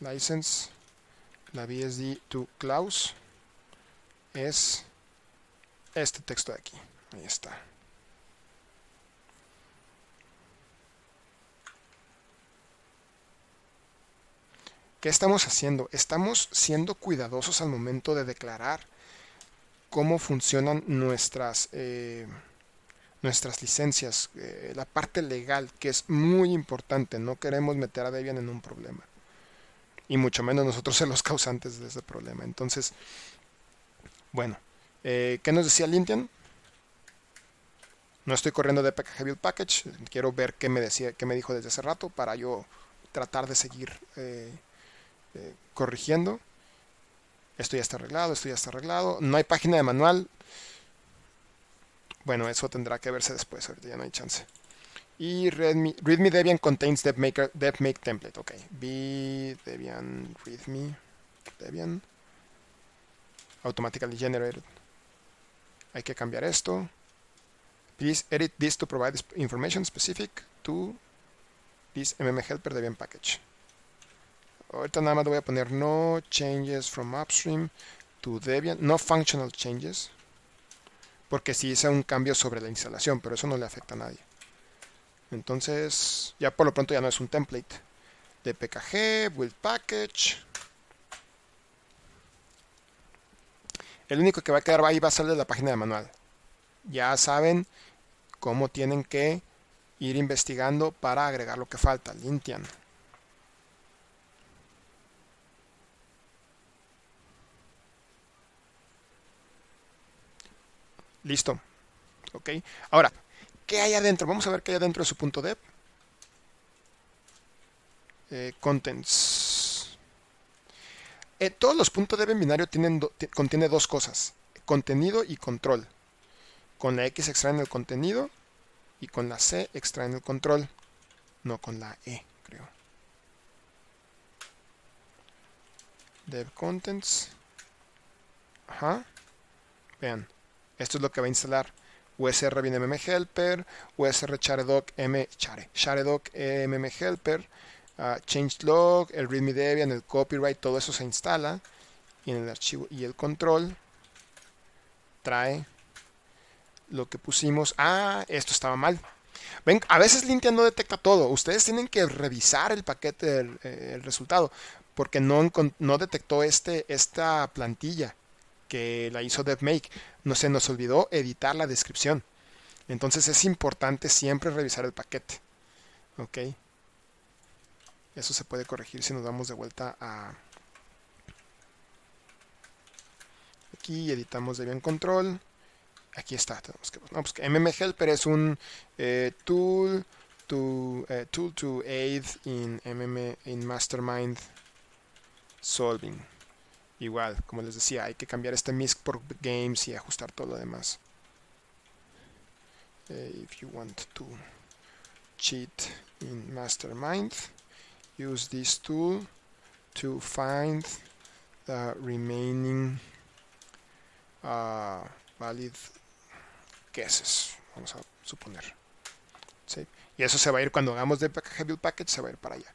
license la BSD to clause es este texto de aquí. Ahí está. ¿Qué estamos haciendo? Estamos siendo cuidadosos al momento de declarar cómo funcionan nuestras, eh, nuestras licencias, eh, la parte legal, que es muy importante. No queremos meter a Debian en un problema. y mucho menos nosotros ser los causantes de ese problema. Entonces, bueno, eh, ¿qué nos decía Lintian? No estoy corriendo de PKG Build Package, quiero ver qué me, decía, qué me dijo desde hace rato para yo tratar de seguir eh, eh, corrigiendo. Esto ya está arreglado, esto ya está arreglado. No hay página de manual. Bueno, eso tendrá que verse después, ahorita ya no hay chance. Y readme, readme Debian contains DevMaker, DevMake template. Ok, b Debian readme Debian automatically generated. Hay que cambiar esto. Please edit this to provide information specific to this mm helper Debian package. Ahorita nada más voy a poner no changes from upstream to Debian, no functional changes, porque si hice un cambio sobre la instalación, pero eso no le afecta a nadie. Entonces, ya por lo pronto ya no es un template. De PKG, build package. El único que va a quedar ahí va a ser de la página de manual. Ya saben cómo tienen que ir investigando para agregar lo que falta. Lintian. Listo. Ok. Ahora, ¿qué hay adentro? Vamos a ver qué hay adentro de su punto dev. Eh, contents. Eh, todos los puntos dev en binario tienen contiene dos cosas. Contenido y control. Con la X extraen el contenido y con la C extraen el control. No con la E, creo. Dev contents. Ajá. Vean. Esto es lo que va a instalar. USR helper, USR charedoc m uh, changelog, el readme debian, el copyright, todo eso se instala y en el archivo y el control trae lo que pusimos. Ah, esto estaba mal. Ven, a veces Lintia no detecta todo. Ustedes tienen que revisar el paquete eh, el resultado porque no, no detectó este, esta plantilla que la hizo DevMake. No se nos olvidó editar la descripción. Entonces es importante siempre revisar el paquete. Ok. Eso se puede corregir si nos damos de vuelta a... Aquí editamos Debian Control. Aquí está. Tenemos que, no, pues mmhelper es un eh, tool, to, eh, tool to aid in, MM, in mastermind solving. Igual, como les decía, hay que cambiar este MISC por games y ajustar todo lo demás. Uh, if you want to cheat in Mastermind, use this tool to find the remaining uh, valid guesses, vamos a suponer. Y eso se va a ir cuando hagamos de build package, se va a ir para allá.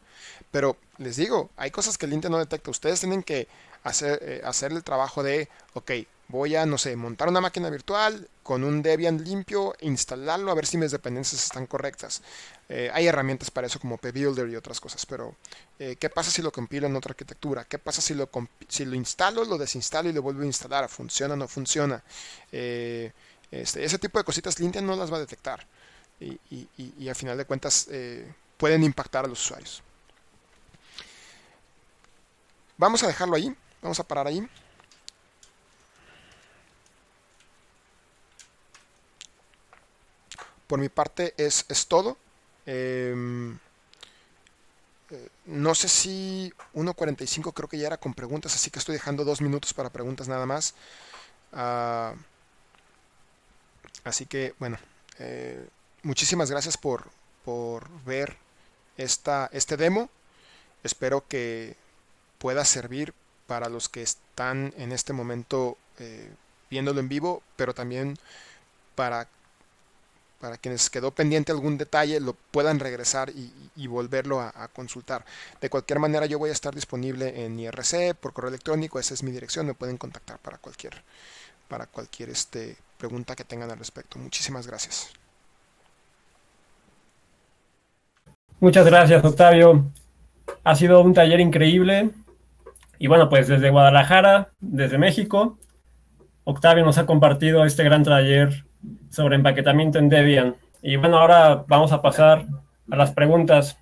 Pero les digo, hay cosas que el no detecta. Ustedes tienen que hacer, eh, hacer el trabajo de, ok, voy a, no sé, montar una máquina virtual con un Debian limpio, instalarlo a ver si mis dependencias están correctas. Eh, hay herramientas para eso como PBuilder y otras cosas, pero eh, ¿qué pasa si lo compilo en otra arquitectura? ¿Qué pasa si lo, si lo instalo, lo desinstalo y lo vuelvo a instalar? ¿Funciona o no funciona? este, ese tipo de cositas Lintia no las va a detectar y, y, y, a final de cuentas pueden impactar a los usuarios. Vamos a dejarlo ahí. Vamos a parar ahí. Por mi parte es, todo. Em, eh, no sé si 1.45 creo que ya era con preguntas, así que estoy dejando dos minutos para preguntas nada más. Ah, así que, bueno, eh, muchísimas gracias por, por ver esta, este demo. Espero que pueda servir para los que están en este momento eh, viéndolo en vivo, pero también para, para quienes quedó pendiente algún detalle lo puedan regresar y, volverlo a, consultar. De cualquier manera yo voy a estar disponible en IRC por correo electrónico, esa es mi dirección, me pueden contactar para cualquier, para cualquier este, pregunta que tengan al respecto. Muchísimas gracias. Muchas gracias, Octavio. Ha sido un taller increíble. Y bueno, pues desde Guadalajara, desde México, Octavio nos ha compartido este gran taller sobre empaquetamiento en Debian. Y bueno, ahora vamos a pasar a las preguntas.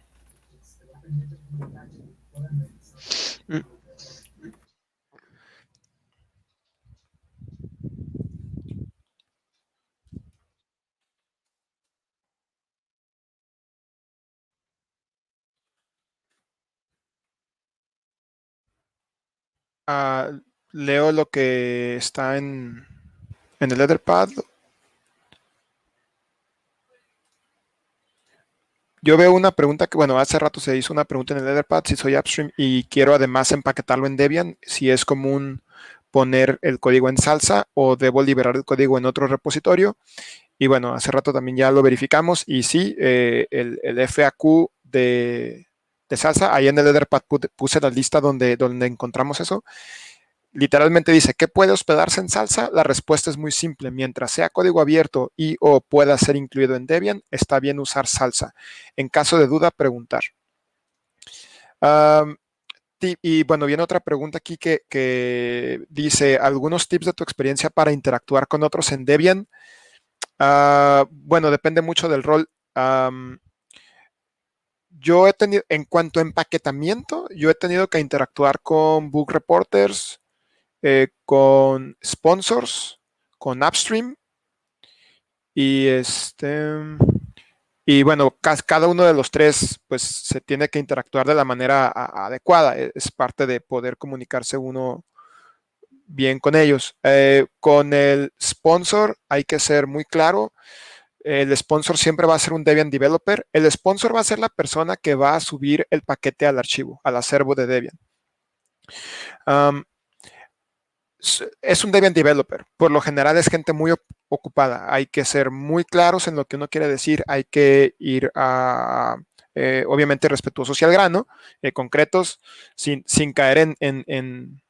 Ah, leo lo que está en, en el Etherpad. Yo veo una pregunta que, bueno, hace rato se hizo una pregunta en el Etherpad si soy upstream y quiero además empaquetarlo en Debian, si es común poner el código en salsa o debo liberar el código en otro repositorio. Y bueno, hace rato también ya lo verificamos y sí, eh, el, el, FAQ de, de, salsa, ahí en el Etherpad puse la lista donde, donde encontramos eso literalmente dice, ¿qué puede hospedarse en salsa? La respuesta es muy simple. Mientras sea código abierto y o pueda ser incluido en Debian, está bien usar salsa. En caso de duda, preguntar. y bueno, viene otra pregunta aquí que, dice, ¿algunos tips de tu experiencia para interactuar con otros en Debian? Ah, bueno, depende mucho del rol. Yo he tenido, en cuanto a empaquetamiento, yo he tenido que interactuar con book reporters, eh, con sponsors, con upstream y este y bueno, cada uno de los tres pues se tiene que interactuar de la manera adecuada. E, es parte de poder comunicarse uno bien con ellos. Eh, con el sponsor hay que ser muy claro. El sponsor siempre va a ser un Debian developer. El sponsor va a ser la persona que va a subir el paquete al archivo, al acervo de Debian es un Debian developer. Por lo general es gente muy ocupada. Hay que ser muy claros en lo que uno quiere decir. Hay que ir a, eh, obviamente, respetuosos y al grano, eh, concretos, sin, sin caer en, en, en,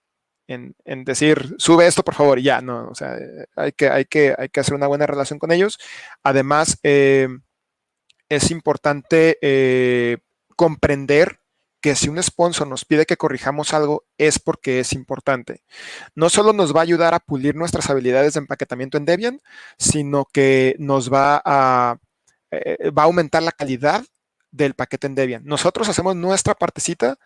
en, decir, sube esto, por favor, y ya. No, o sea, hay que, hay que, hay que hacer una buena relación con ellos. Además, eh, es importante comprender que si un sponsor nos pide que corrijamos algo es porque es importante. No solo nos va a ayudar a pulir nuestras habilidades de empaquetamiento en Debian, sino que nos va a, eh, va a aumentar la calidad del paquete en Debian. Nosotros hacemos nuestra partecita,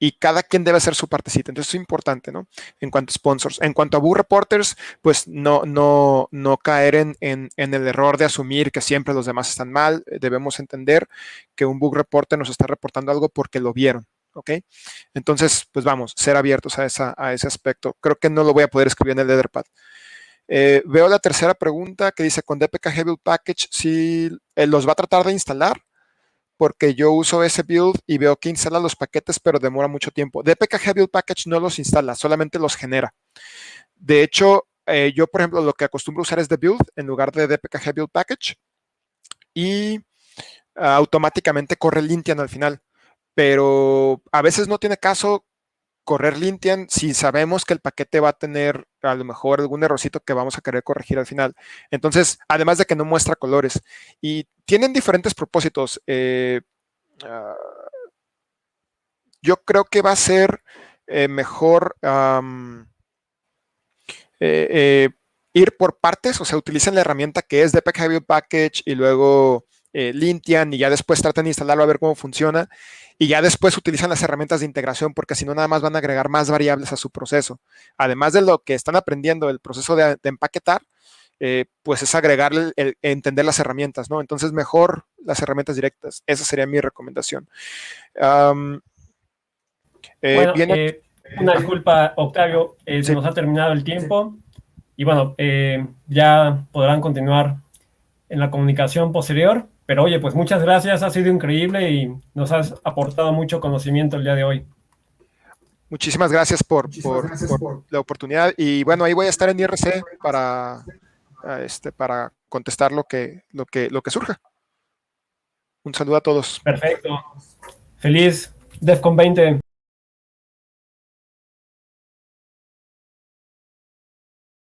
y cada quien debe hacer su partecita. Entonces, es importante, ¿no? En cuanto a sponsors. En cuanto a Boo Reporters, pues no, no, no caer en, en, el error de asumir que siempre los demás están mal. Debemos entender que un Bug Reporter nos está reportando algo porque lo vieron. ¿Ok? Entonces, pues vamos, ser abiertos a, a ese aspecto. Creo que no lo voy a poder escribir en el Etherpad. Eh, veo la tercera pregunta que dice, con DPK Heavy Package, si eh, los va a tratar de instalar porque yo uso ese build y veo que instala los paquetes, pero demora mucho tiempo. DPKG Build Package no los instala, solamente los genera. De hecho, eh, yo, por ejemplo, lo que acostumbro usar es The Build en lugar de DPKG Build Package y ah, automáticamente corre Lintian al final. Pero a veces no tiene caso correr Lintian si sabemos que el paquete va a tener a lo mejor algún errorcito que vamos a querer corregir al final. Entonces, además de que no muestra colores. Y tienen diferentes propósitos. Eh, ah, yo creo que va a ser eh, mejor eh, ir por partes, o sea, utilicen la herramienta que es DPK Heavy Package y luego eh, Lintian y ya después tratan de instalarlo a ver cómo funciona y ya después utilizan las herramientas de integración porque si no nada más van a agregar más variables a su proceso. Además de lo que están aprendiendo el proceso de, empaquetar, eh, pues es agregarle el, entender las herramientas, ¿no? Entonces mejor las herramientas directas. Esa sería mi recomendación. Eh, una disculpa, Octavio, se nos ha terminado el tiempo y bueno, ya podrán continuar en la comunicación posterior. Pero oye, pues muchas gracias, ha sido increíble y nos has aportado mucho conocimiento el día de hoy. Muchísimas gracias por, la oportunidad y bueno, ahí voy a estar en IRC para, este, para contestar lo que, lo, que, lo que surja. Un saludo a todos. Perfecto. Feliz DEFCON 20.